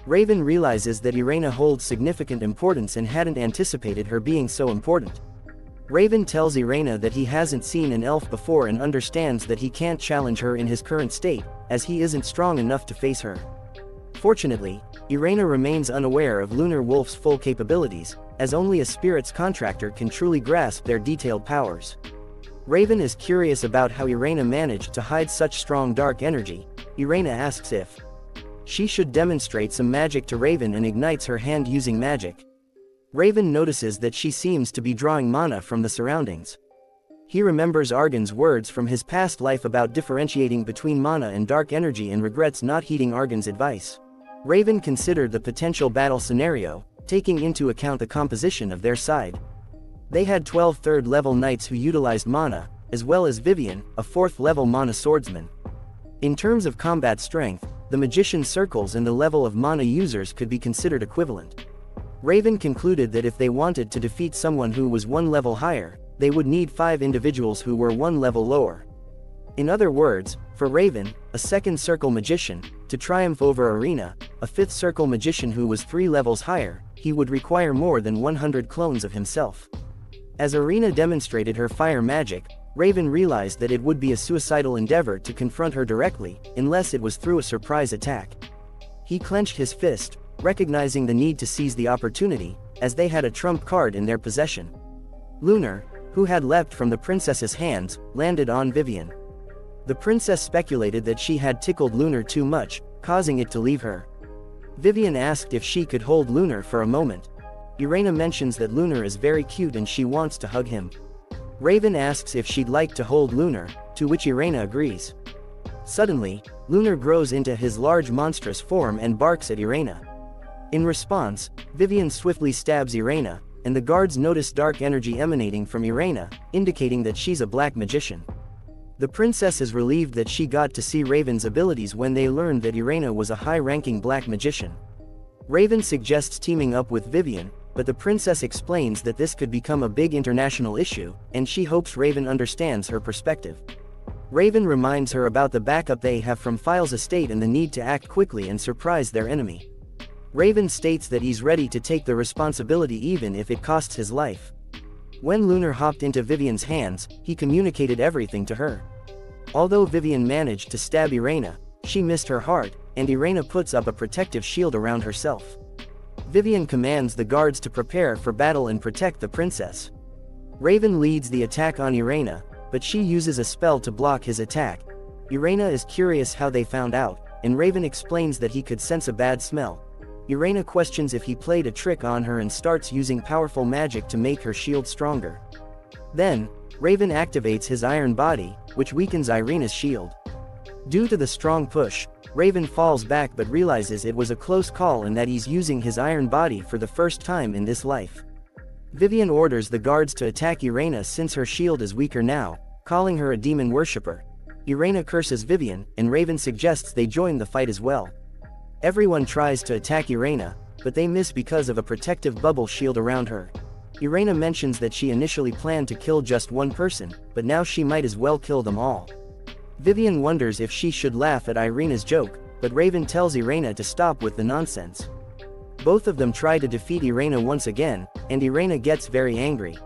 Raven realizes that Irena holds significant importance and hadn't anticipated her being so important. Raven tells Irena that he hasn't seen an elf before and understands that he can't challenge her in his current state, as he isn't strong enough to face her. Fortunately, Irena remains unaware of Lunar Wolf's full capabilities, as only a spirit's contractor can truly grasp their detailed powers. Raven is curious about how Irena managed to hide such strong dark energy. Irena asks if she should demonstrate some magic to Raven and ignites her hand using magic. Raven notices that she seems to be drawing mana from the surroundings. He remembers Argon's words from his past life about differentiating between mana and dark energy and regrets not heeding Argon's advice. Raven considered the potential battle scenario, taking into account the composition of their side. They had 12 third-level knights who utilized mana, as well as Vivian, a fourth-level mana swordsman. In terms of combat strength, the magician circles and the level of mana users could be considered equivalent. Raven concluded that if they wanted to defeat someone who was one level higher, they would need five individuals who were one level lower. In other words, for Raven, a second circle magician, to triumph over Irena, a fifth circle magician who was three levels higher, he would require more than 100 clones of himself. As Irena demonstrated her fire magic, Raven realized that it would be a suicidal endeavor to confront her directly, unless it was through a surprise attack. He clenched his fist, recognizing the need to seize the opportunity, as they had a trump card in their possession. Lunar, who had leapt from the princess's hands, landed on Vivian. The princess speculated that she had tickled Lunar too much, causing it to leave her. Vivian asked if she could hold Lunar for a moment. Irena mentions that Lunar is very cute and she wants to hug him. Raven asks if she'd like to hold Lunar, to which Irena agrees. Suddenly, Lunar grows into his large monstrous form and barks at Irena. In response, Vivian swiftly stabs Irena, and the guards notice dark energy emanating from Irena, indicating that she's a black magician. The princess is relieved that she got to see Raven's abilities when they learned that Irena was a high-ranking black magician. Raven suggests teaming up with Vivian, but the princess explains that this could become a big international issue, and she hopes Raven understands her perspective. Raven reminds her about the backup they have from File's estate and the need to act quickly and surprise their enemy. Raven states that he's ready to take the responsibility even if it costs his life. When Lunar hopped into Vivian's hands, he communicated everything to her. Although Vivian managed to stab Irena, she missed her heart, and Irena puts up a protective shield around herself. Vivian commands the guards to prepare for battle and protect the princess. Raven leads the attack on Irena, but she uses a spell to block his attack. Irena is curious how they found out, and Raven explains that he could sense a bad smell. Irena questions if he played a trick on her and starts using powerful magic to make her shield stronger. Then, Raven activates his iron body, which weakens Irena's shield. Due to the strong push, Raven falls back but realizes it was a close call and that he's using his iron body for the first time in this life. Vivian orders the guards to attack Irena since her shield is weaker now, calling her a demon worshipper. Irena curses Vivian, and Raven suggests they join the fight as well. Everyone tries to attack Irena, but they miss because of a protective bubble shield around her. Irena mentions that she initially planned to kill just one person, but now she might as well kill them all. Vivian wonders if she should laugh at Irena's joke, but Raven tells Irena to stop with the nonsense. Both of them try to defeat Irena once again, and Irena gets very angry.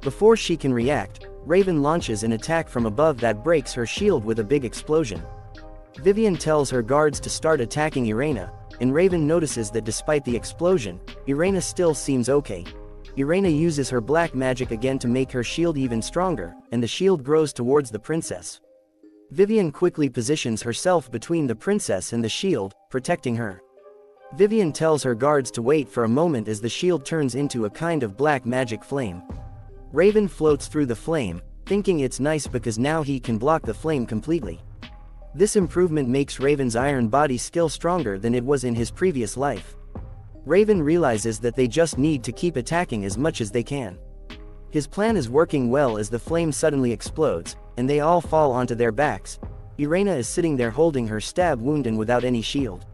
Before she can react, Raven launches an attack from above that breaks her shield with a big explosion. Vivian tells her guards to start attacking Irena, and Raven notices that despite the explosion, Irena still seems okay. Irena uses her black magic again to make her shield even stronger, and the shield grows towards the princess. Vivian quickly positions herself between the princess and the shield, protecting her. Vivian tells her guards to wait for a moment as the shield turns into a kind of black magic flame. Raven floats through the flame, thinking it's nice because now he can block the flame completely. This improvement makes Raven's iron body still stronger than it was in his previous life. Raven realizes that they just need to keep attacking as much as they can. His plan is working well as the flame suddenly explodes, and they all fall onto their backs. Irena is sitting there holding her stab wound and without any shield.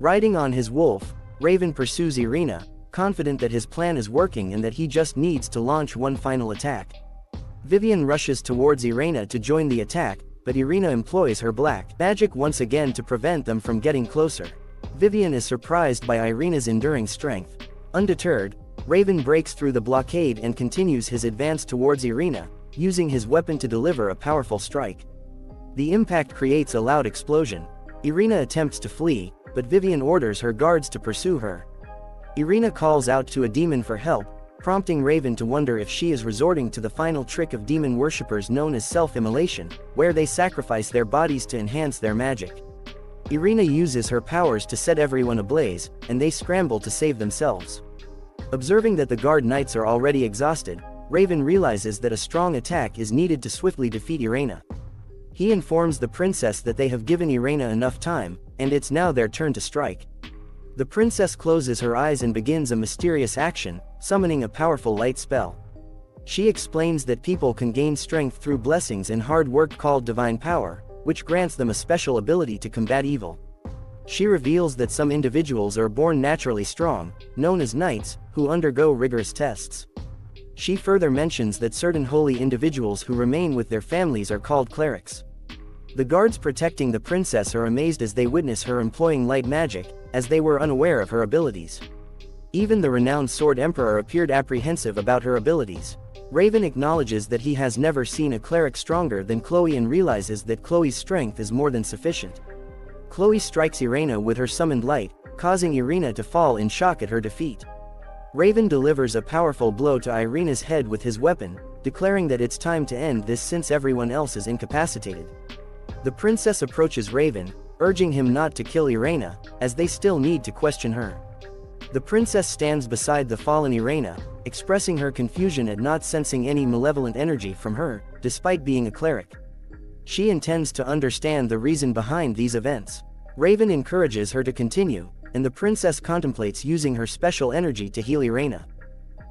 Riding on his wolf, Raven pursues Irena, confident that his plan is working and that he just needs to launch one final attack. Vivian rushes towards Irena to join the attack, but Irena employs her black magic once again to prevent them from getting closer. Vivian is surprised by Irena's enduring strength. Undeterred, Raven breaks through the blockade and continues his advance towards Irena, using his weapon to deliver a powerful strike. The impact creates a loud explosion. Irena attempts to flee, but Vivian orders her guards to pursue her. Irena calls out to a demon for help, prompting Raven to wonder if she is resorting to the final trick of demon worshippers known as self-immolation, where they sacrifice their bodies to enhance their magic. Irena uses her powers to set everyone ablaze, and they scramble to save themselves. Observing that the guard knights are already exhausted, Raven realizes that a strong attack is needed to swiftly defeat Irena. He informs the princess that they have given Irena enough time, and it's now their turn to strike. The princess closes her eyes and begins a mysterious action, summoning a powerful light spell. She explains that people can gain strength through blessings and hard work called divine power, which grants them a special ability to combat evil. She reveals that some individuals are born naturally strong, known as knights, who undergo rigorous tests. She further mentions that certain holy individuals who remain with their families are called clerics. The guards protecting the princess are amazed as they witness her employing light magic, as they were unaware of her abilities. Even the renowned Sword Emperor appeared apprehensive about her abilities. Raven acknowledges that he has never seen a cleric stronger than Chloe and realizes that Chloe's strength is more than sufficient. Chloe strikes Irena with her summoned light, causing Irena to fall in shock at her defeat. Raven delivers a powerful blow to Irena's head with his weapon, declaring that it's time to end this since everyone else is incapacitated. The princess approaches Raven, urging him not to kill Irena, as they still need to question her. The princess stands beside the fallen Irena, expressing her confusion at not sensing any malevolent energy from her, despite being a cleric. She intends to understand the reason behind these events. Raven encourages her to continue, and the princess contemplates using her special energy to heal Irena.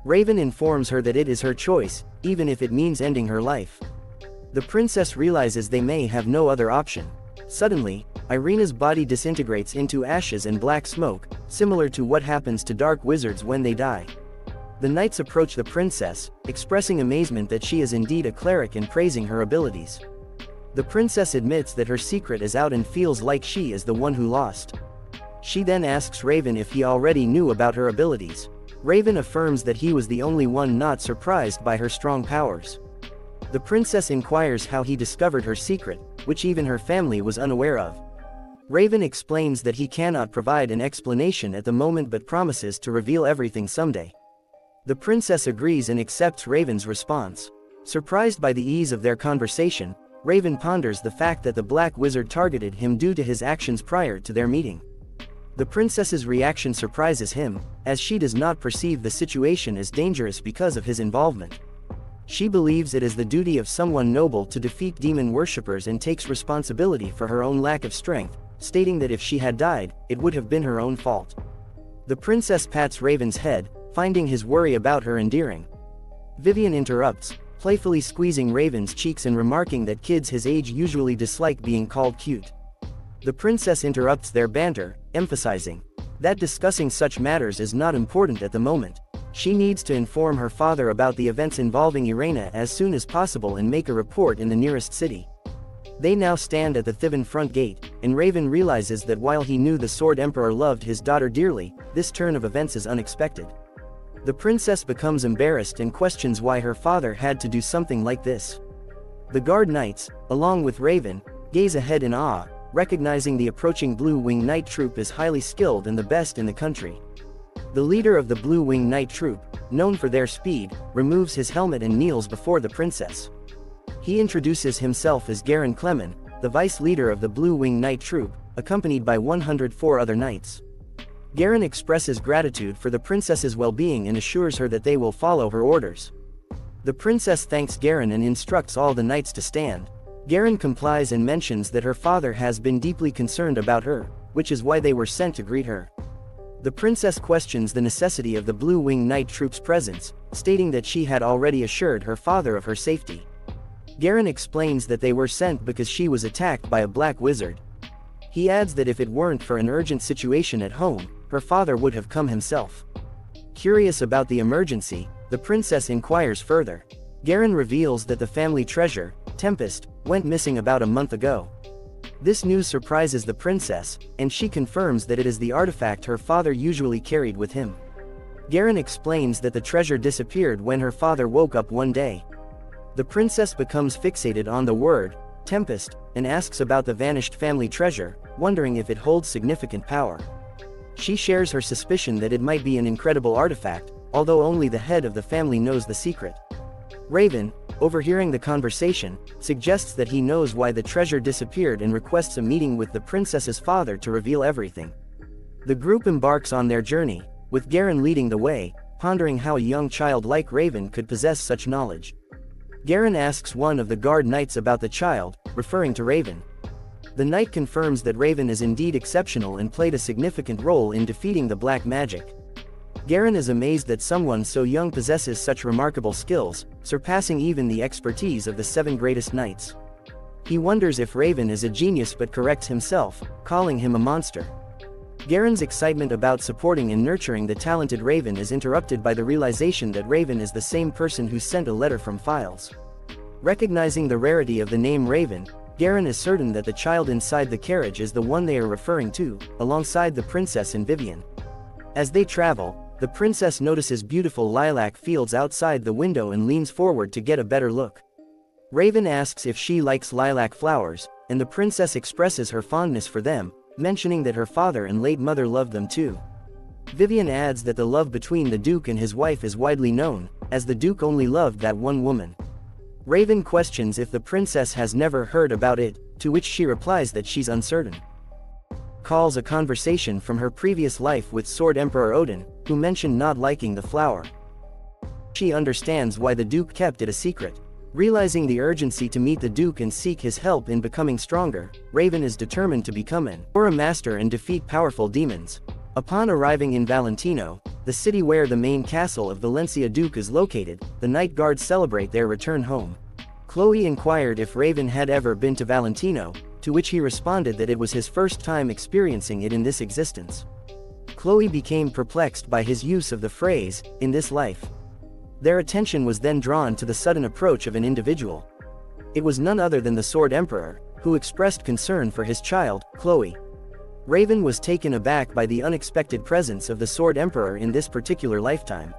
Raven informs her that it is her choice, even if it means ending her life. The princess realizes they may have no other option. Suddenly, Irena's body disintegrates into ashes and black smoke, similar to what happens to dark wizards when they die. The knights approach the princess, expressing amazement that she is indeed a cleric and praising her abilities. The princess admits that her secret is out and feels like she is the one who lost. She then asks Raven if he already knew about her abilities. Raven affirms that he was the only one not surprised by her strong powers. The princess inquires how he discovered her secret, which even her family was unaware of. Raven explains that he cannot provide an explanation at the moment but promises to reveal everything someday. The princess agrees and accepts Raven's response. Surprised by the ease of their conversation, Raven ponders the fact that the Black Wizard targeted him due to his actions prior to their meeting. The princess's reaction surprises him, as she does not perceive the situation as dangerous because of his involvement. She believes it is the duty of someone noble to defeat demon worshippers and takes responsibility for her own lack of strength, stating that if she had died, it would have been her own fault. The princess pats Raven's head, finding his worry about her endearing. Vivian interrupts, playfully squeezing Raven's cheeks and remarking that kids his age usually dislike being called cute. The princess interrupts their banter, emphasizing that discussing such matters is not important at the moment. She needs to inform her father about the events involving Irena as soon as possible and make a report in the nearest city. They now stand at the Thiven front gate, and Raven realizes that while he knew the Sword Emperor loved his daughter dearly, this turn of events is unexpected. The princess becomes embarrassed and questions why her father had to do something like this. The guard knights, along with Raven, gaze ahead in awe, recognizing the approaching Blue Wing Knight troop is highly skilled and the best in the country. The leader of the Blue Wing Knight Troop, known for their speed, removes his helmet and kneels before the princess. He introduces himself as Garen Clemen, the vice leader of the Blue Wing Knight Troop, accompanied by 104 other knights. Garen expresses gratitude for the princess's well-being and assures her that they will follow her orders. The princess thanks Garen and instructs all the knights to stand. Garen complies and mentions that her father has been deeply concerned about her, which is why they were sent to greet her. The princess questions the necessity of the Blue Wing Knight troop's presence, stating that she had already assured her father of her safety. Garen explains that they were sent because she was attacked by a black wizard. He adds that if it weren't for an urgent situation at home, her father would have come himself. Curious about the emergency, the princess inquires further. Garen reveals that the family treasure, Tempest, went missing about a month ago. This news surprises the princess, and she confirms that it is the artifact her father usually carried with him. Garen explains that the treasure disappeared when her father woke up one day. The princess becomes fixated on the word, Tempest, and asks about the vanished family treasure, wondering if it holds significant power. She shares her suspicion that it might be an incredible artifact, although only the head of the family knows the secret. Raven, overhearing the conversation, suggests that he knows why the treasure disappeared and requests a meeting with the princess's father to reveal everything. The group embarks on their journey, with Garen leading the way, pondering how a young child like Raven could possess such knowledge. Garen asks one of the guard knights about the child, referring to Raven. The knight confirms that Raven is indeed exceptional and played a significant role in defeating the black magic. Garen is amazed that someone so young possesses such remarkable skills, surpassing even the expertise of the seven greatest knights. He wonders if Raven is a genius but corrects himself, calling him a monster. Garen's excitement about supporting and nurturing the talented Raven is interrupted by the realization that Raven is the same person who sent a letter from Files. Recognizing the rarity of the name Raven, Garen is certain that the child inside the carriage is the one they are referring to, alongside the princess and Vivian. As they travel, the princess notices beautiful lilac fields outside the window and leans forward to get a better look. Raven asks if she likes lilac flowers, and the princess expresses her fondness for them, mentioning that her father and late mother loved them too. Vivian adds that the love between the Duke and his wife is widely known, as the Duke only loved that one woman. Raven questions if the princess has never heard about it, to which she replies that she's uncertain Calls a conversation from her previous life with Sword Emperor Odin, who mentioned not liking the flower. She understands why the Duke kept it a secret. Realizing the urgency to meet the Duke and seek his help in becoming stronger, Raven is determined to become an Aura Master and defeat powerful demons. Upon arriving in Valentino, the city where the main castle of Valencia Duke is located, the Knight guards celebrate their return home. Chloe inquired if Raven had ever been to Valentino, to which he responded that it was his first time experiencing it in this existence. Chloe became perplexed by his use of the phrase, in this life. Their attention was then drawn to the sudden approach of an individual. It was none other than the Sword Emperor, who expressed concern for his child, Chloe. Raven was taken aback by the unexpected presence of the Sword Emperor in this particular lifetime.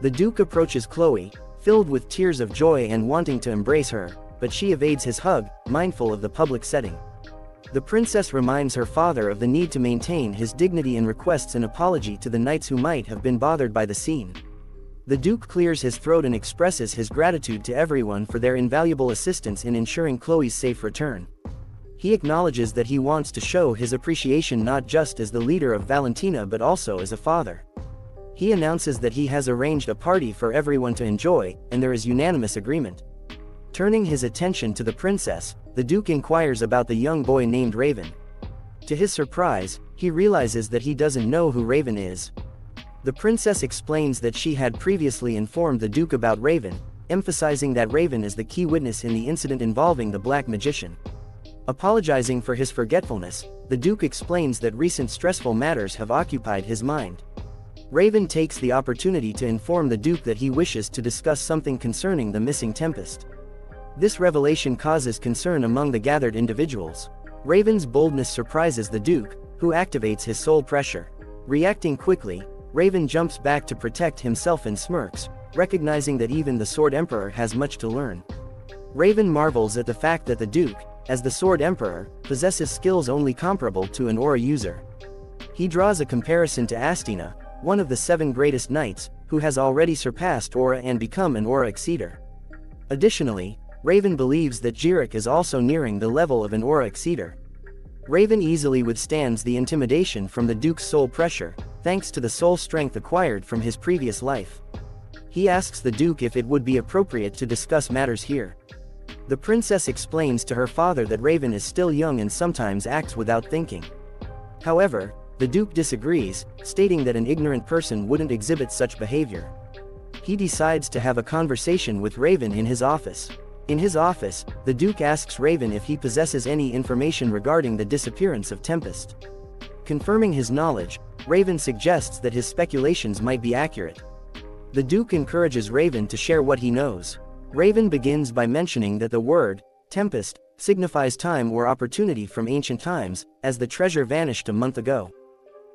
The Duke approaches Chloe, filled with tears of joy and wanting to embrace her, but she evades his hug, mindful of the public setting. The princess reminds her father of the need to maintain his dignity and requests an apology to the knights who might have been bothered by the scene. The Duke clears his throat and expresses his gratitude to everyone for their invaluable assistance in ensuring Chloe's safe return. He acknowledges that he wants to show his appreciation not just as the leader of Valentina but also as a father. He announces that he has arranged a party for everyone to enjoy, and there is unanimous agreement. Turning his attention to the princess, the Duke inquires about the young boy named Raven. To his surprise, he realizes that he doesn't know who Raven is. The princess explains that she had previously informed the Duke about Raven, emphasizing that Raven is the key witness in the incident involving the Black Magician. Apologizing for his forgetfulness, the Duke explains that recent stressful matters have occupied his mind. Raven takes the opportunity to inform the Duke that he wishes to discuss something concerning the missing Tempest. This revelation causes concern among the gathered individuals. Raven's boldness surprises the Duke, who activates his soul pressure. Reacting quickly, Raven jumps back to protect himself and smirks, recognizing that even the Sword Emperor has much to learn. Raven marvels at the fact that the Duke, as the Sword Emperor, possesses skills only comparable to an aura user. He draws a comparison to Astina, one of the seven greatest knights, who has already surpassed Aura and become an Aura Exceeder. Additionally, Raven believes that Jirik is also nearing the level of an Aura Exceeder. Raven easily withstands the intimidation from the Duke's soul pressure, thanks to the soul strength acquired from his previous life. He asks the Duke if it would be appropriate to discuss matters here. The princess explains to her father that Raven is still young and sometimes acts without thinking. However, the Duke disagrees, stating that an ignorant person wouldn't exhibit such behavior. He decides to have a conversation with Raven in his office. In his office, the Duke asks Raven if he possesses any information regarding the disappearance of Tempest. Confirming his knowledge, Raven suggests that his speculations might be accurate. The Duke encourages Raven to share what he knows. Raven begins by mentioning that the word, Tempest, signifies time or opportunity from ancient times, as the treasure vanished a month ago.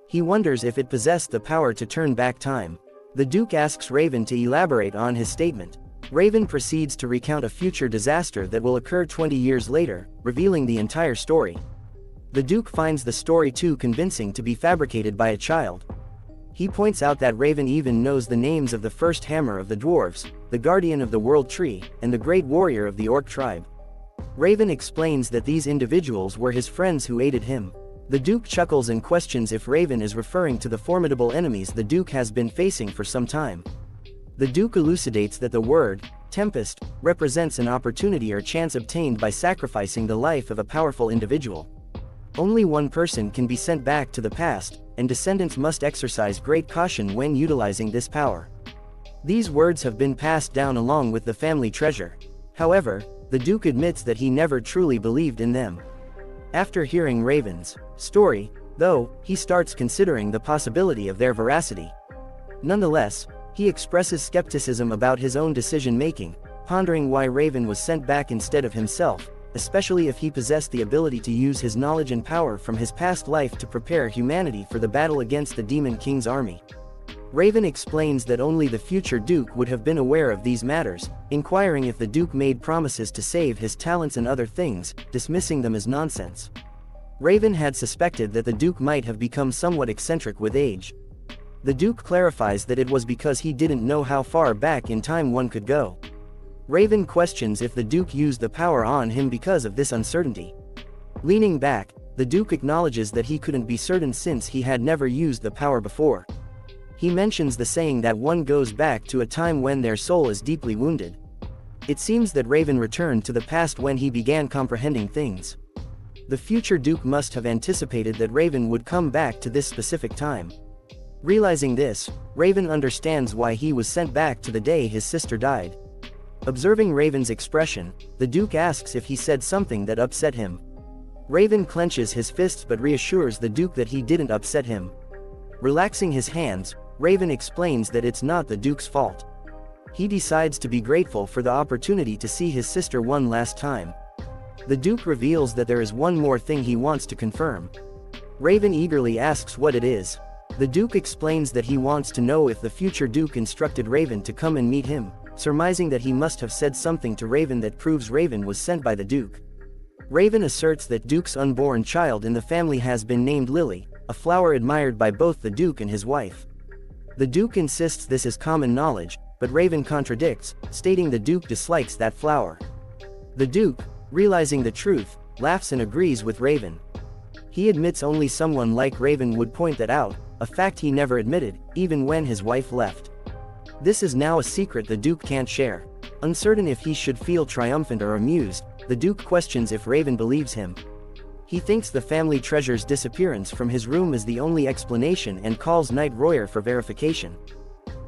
He wonders if it possessed the power to turn back time. The Duke asks Raven to elaborate on his statement. Raven proceeds to recount a future disaster that will occur 20 years later, revealing the entire story. The Duke finds the story too convincing to be fabricated by a child. He points out that Raven even knows the names of the first hammer of the dwarves, the guardian of the world tree, and the great warrior of the orc tribe. Raven explains that these individuals were his friends who aided him. The Duke chuckles and questions if Raven is referring to the formidable enemies the Duke has been facing for some time. The Duke elucidates that the word, Tempest, represents an opportunity or chance obtained by sacrificing the life of a powerful individual. Only one person can be sent back to the past, and descendants must exercise great caution when utilizing this power. These words have been passed down along with the family treasure. However, the Duke admits that he never truly believed in them. After hearing Raven's story, though, he starts considering the possibility of their veracity. Nonetheless, he expresses skepticism about his own decision-making, pondering why Raven was sent back instead of himself, especially if he possessed the ability to use his knowledge and power from his past life to prepare humanity for the battle against the Demon King's army. Raven explains that only the future Duke would have been aware of these matters, inquiring if the Duke made promises to save his talents and other things, dismissing them as nonsense. Raven had suspected that the Duke might have become somewhat eccentric with age. The Duke clarifies that it was because he didn't know how far back in time one could go. Raven questions if the Duke used the power on him because of this uncertainty. Leaning back, the Duke acknowledges that he couldn't be certain since he had never used the power before. He mentions the saying that one goes back to a time when their soul is deeply wounded. It seems that Raven returned to the past when he began comprehending things. The future Duke must have anticipated that Raven would come back to this specific time. Realizing this, Raven understands why he was sent back to the day his sister died. Observing Raven's expression, the Duke asks if he said something that upset him. Raven clenches his fists but reassures the Duke that he didn't upset him. Relaxing his hands, Raven explains that it's not the Duke's fault. He decides to be grateful for the opportunity to see his sister one last time. The Duke reveals that there is one more thing he wants to confirm. Raven eagerly asks what it is. The Duke explains that he wants to know if the future Duke instructed Raven to come and meet him, surmising that he must have said something to Raven that proves Raven was sent by the Duke. Raven asserts that Duke's unborn child in the family has been named Lily, a flower admired by both the Duke and his wife. The Duke insists this is common knowledge, but Raven contradicts, stating the Duke dislikes that flower. The Duke, realizing the truth, laughs and agrees with Raven. He admits only someone like Raven would point that out, a fact he never admitted, even when his wife left. This is now a secret the Duke can't share. Uncertain if he should feel triumphant or amused, the Duke questions if Raven believes him. He thinks the family treasure's disappearance from his room is the only explanation and calls Knight Royer for verification.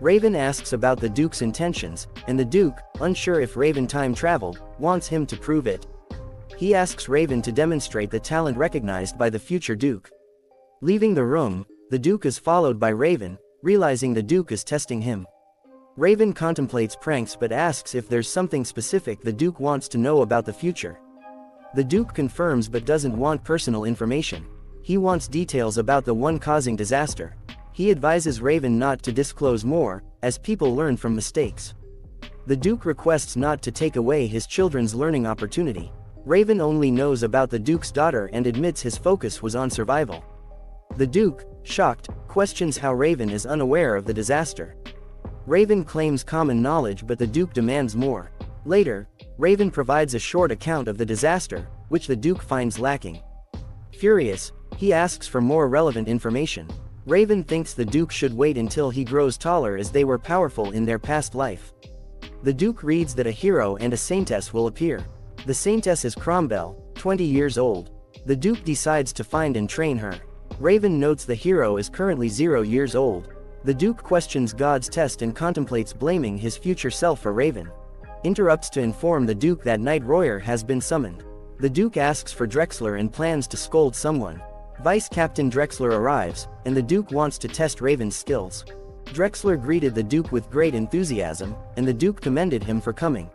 Raven asks about the Duke's intentions, and the Duke, unsure if Raven time traveled, wants him to prove it. He asks Raven to demonstrate the talent recognized by the future Duke. Leaving the room, the Duke is followed by Raven, realizing the Duke is testing him. Raven contemplates pranks but asks if there's something specific the Duke wants to know about the future. The Duke confirms but doesn't want personal information. He wants details about the one causing disaster. He advises Raven not to disclose more, as people learn from mistakes. The Duke requests not to take away his children's learning opportunity. Raven only knows about the Duke's daughter and admits his focus was on survival. The Duke, shocked, questions how Raven is unaware of the disaster. Raven claims common knowledge but the Duke demands more. Later, Raven provides a short account of the disaster, which the Duke finds lacking. Furious, he asks for more relevant information. Raven thinks the Duke should wait until he grows taller as they were powerful in their past life. The Duke reads that a hero and a saintess will appear. The saintess is Cromwell, 20 years old. The Duke decides to find and train her. Raven notes the hero is currently 0 years old. The Duke questions God's test and contemplates blaming his future self for Raven. Interrupts to inform the Duke that Knight Royer has been summoned. The Duke asks for Drexler and plans to scold someone. Vice Captain Drexler arrives, and the Duke wants to test Raven's skills. Drexler greeted the Duke with great enthusiasm, and the Duke commended him for coming.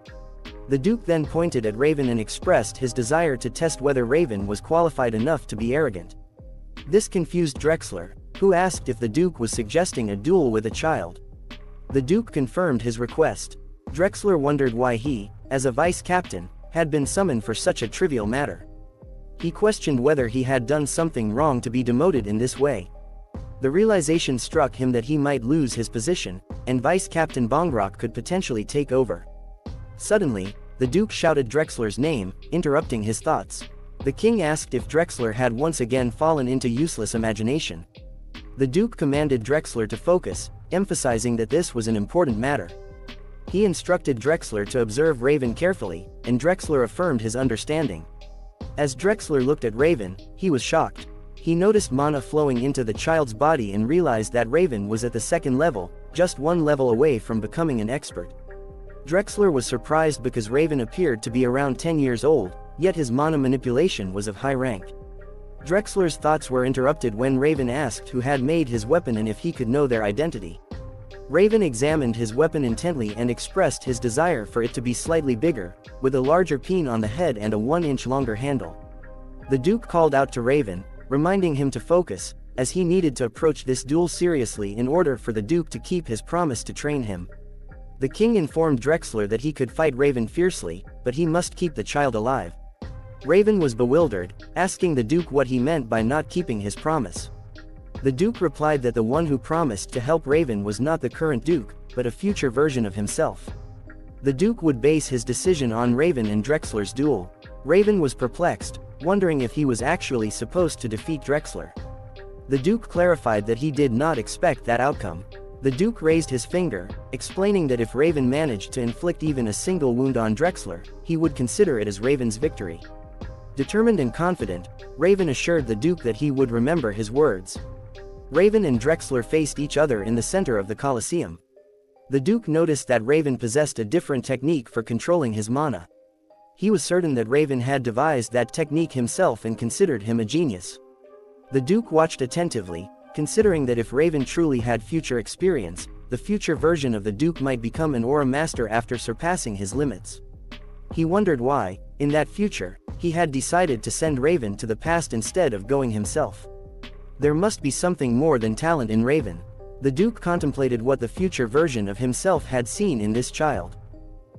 The Duke then pointed at Raven and expressed his desire to test whether Raven was qualified enough to be arrogant. This confused Drexler, who asked if the Duke was suggesting a duel with a child. The Duke confirmed his request. Drexler wondered why he, as a vice captain, had been summoned for such a trivial matter. He questioned whether he had done something wrong to be demoted in this way. The realization struck him that he might lose his position, and Vice Captain Bongrock could potentially take over. Suddenly, the Duke shouted Drexler's name, interrupting his thoughts. The king asked if Drexler had once again fallen into useless imagination. The Duke commanded Drexler to focus, emphasizing that this was an important matter. He instructed Drexler to observe Raven carefully, and Drexler affirmed his understanding. As Drexler looked at Raven, he was shocked. He noticed mana flowing into the child's body and realized that Raven was at the second level, just one level away from becoming an expert. Drexler was surprised because Raven appeared to be around 10 years old, yet his mana manipulation was of high rank. Drexler's thoughts were interrupted when Raven asked who had made his weapon and if he could know their identity. Raven examined his weapon intently and expressed his desire for it to be slightly bigger, with a larger peen on the head and a one-inch longer handle. The Duke called out to Raven, reminding him to focus, as he needed to approach this duel seriously in order for the Duke to keep his promise to train him. The king informed Drexler that he could fight Raven fiercely, but he must keep the child alive. Raven was bewildered, asking the Duke what he meant by not keeping his promise. The Duke replied that the one who promised to help Raven was not the current Duke, but a future version of himself. The Duke would base his decision on Raven and Drexler's duel. Raven was perplexed, wondering if he was actually supposed to defeat Drexler. The Duke clarified that he did not expect that outcome. The Duke raised his finger, explaining that if Raven managed to inflict even a single wound on Drexler, he would consider it as Raven's victory. Determined and confident, Raven assured the Duke that he would remember his words. Raven and Drexler faced each other in the center of the Colosseum. The Duke noticed that Raven possessed a different technique for controlling his mana. He was certain that Raven had devised that technique himself and considered him a genius. The Duke watched attentively, considering that if Raven truly had future experience, the future version of the Duke might become an Aura Master after surpassing his limits. He wondered why, in that future, he had decided to send Raven to the past instead of going himself. There must be something more than talent in Raven. The Duke contemplated what the future version of himself had seen in this child.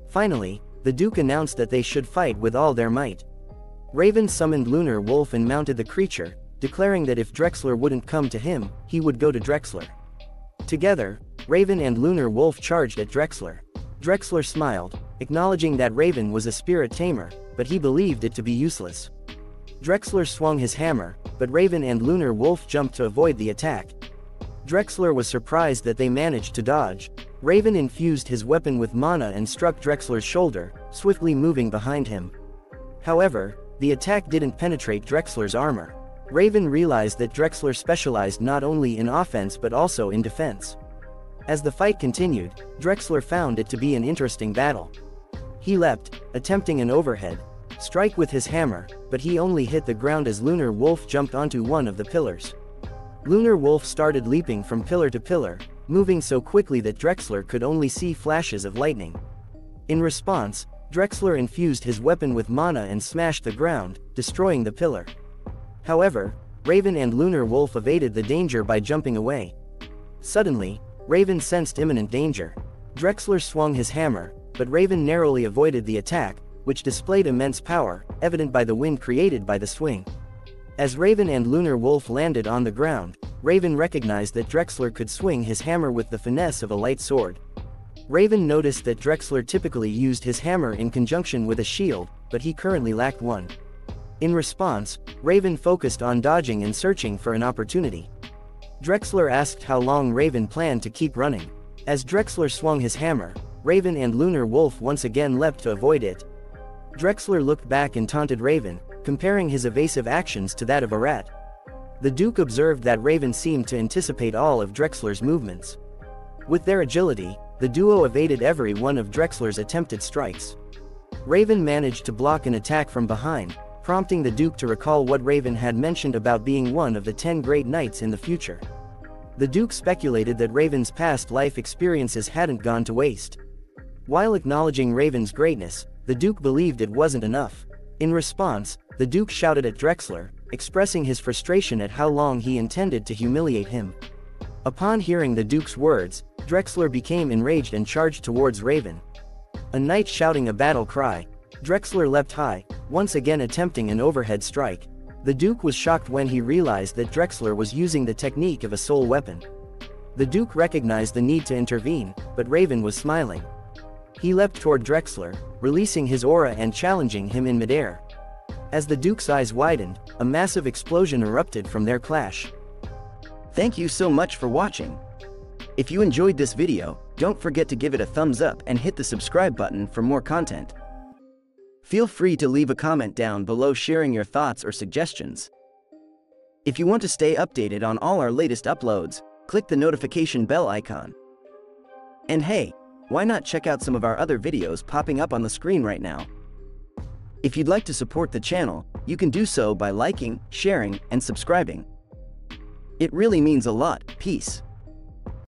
Finally, the Duke announced that they should fight with all their might. Raven summoned Lunar Wolf and mounted the creature, declaring that if Drexler wouldn't come to him, he would go to Drexler. Together, Raven and Lunar Wolf charged at Drexler. Drexler smiled, acknowledging that Raven was a spirit tamer, but he believed it to be useless. Drexler swung his hammer, but Raven and Lunar Wolf jumped to avoid the attack. Drexler was surprised that they managed to dodge. Raven infused his weapon with mana and struck Drexler's shoulder, swiftly moving behind him. However, the attack didn't penetrate Drexler's armor. Raven realized that Drexler specialized not only in offense but also in defense. As the fight continued, Drexler found it to be an interesting battle. He leapt, attempting an overhead, strike with his hammer, but he only hit the ground as Lunar Wolf jumped onto one of the pillars. Lunar Wolf started leaping from pillar to pillar, moving so quickly that Drexler could only see flashes of lightning. In response, Drexler infused his weapon with mana and smashed the ground, destroying the pillar. However, Raven and Lunar Wolf evaded the danger by jumping away. Suddenly, Raven sensed imminent danger. Drexler swung his hammer, but Raven narrowly avoided the attack, which displayed immense power, evident by the wind created by the swing. As Raven and Lunar Wolf landed on the ground, Raven recognized that Drexler could swing his hammer with the finesse of a light sword. Raven noticed that Drexler typically used his hammer in conjunction with a shield, but he currently lacked one. In response, Raven focused on dodging and searching for an opportunity. Drexler asked how long Raven planned to keep running. As Drexler swung his hammer, Raven and Lunar Wolf once again leapt to avoid it. Drexler looked back and taunted Raven, comparing his evasive actions to that of a rat. The Duke observed that Raven seemed to anticipate all of Drexler's movements. With their agility, the duo evaded every one of Drexler's attempted strikes. Raven managed to block an attack from behind, prompting the Duke to recall what Raven had mentioned about being one of the ten great knights in the future. The Duke speculated that Raven's past life experiences hadn't gone to waste. While acknowledging Raven's greatness, the Duke believed it wasn't enough. In response, the Duke shouted at Drexler, expressing his frustration at how long he intended to humiliate him. Upon hearing the Duke's words, Drexler became enraged and charged towards Raven. A knight shouting a battle cry. Drexler leapt high, once again attempting an overhead strike. The Duke was shocked when he realized that Drexler was using the technique of a soul weapon. The Duke recognized the need to intervene, but Raven was smiling. He leapt toward Drexler, releasing his aura and challenging him in midair. As the Duke's eyes widened, a massive explosion erupted from their clash. Thank you so much for watching. If you enjoyed this video, don't forget to give it a thumbs up and hit the subscribe button for more content. Feel free to leave a comment down below sharing your thoughts or suggestions. If you want to stay updated on all our latest uploads, click the notification bell icon. And hey, why not check out some of our other videos popping up on the screen right now? If you'd like to support the channel, you can do so by liking, sharing, and subscribing. It really means a lot, peace.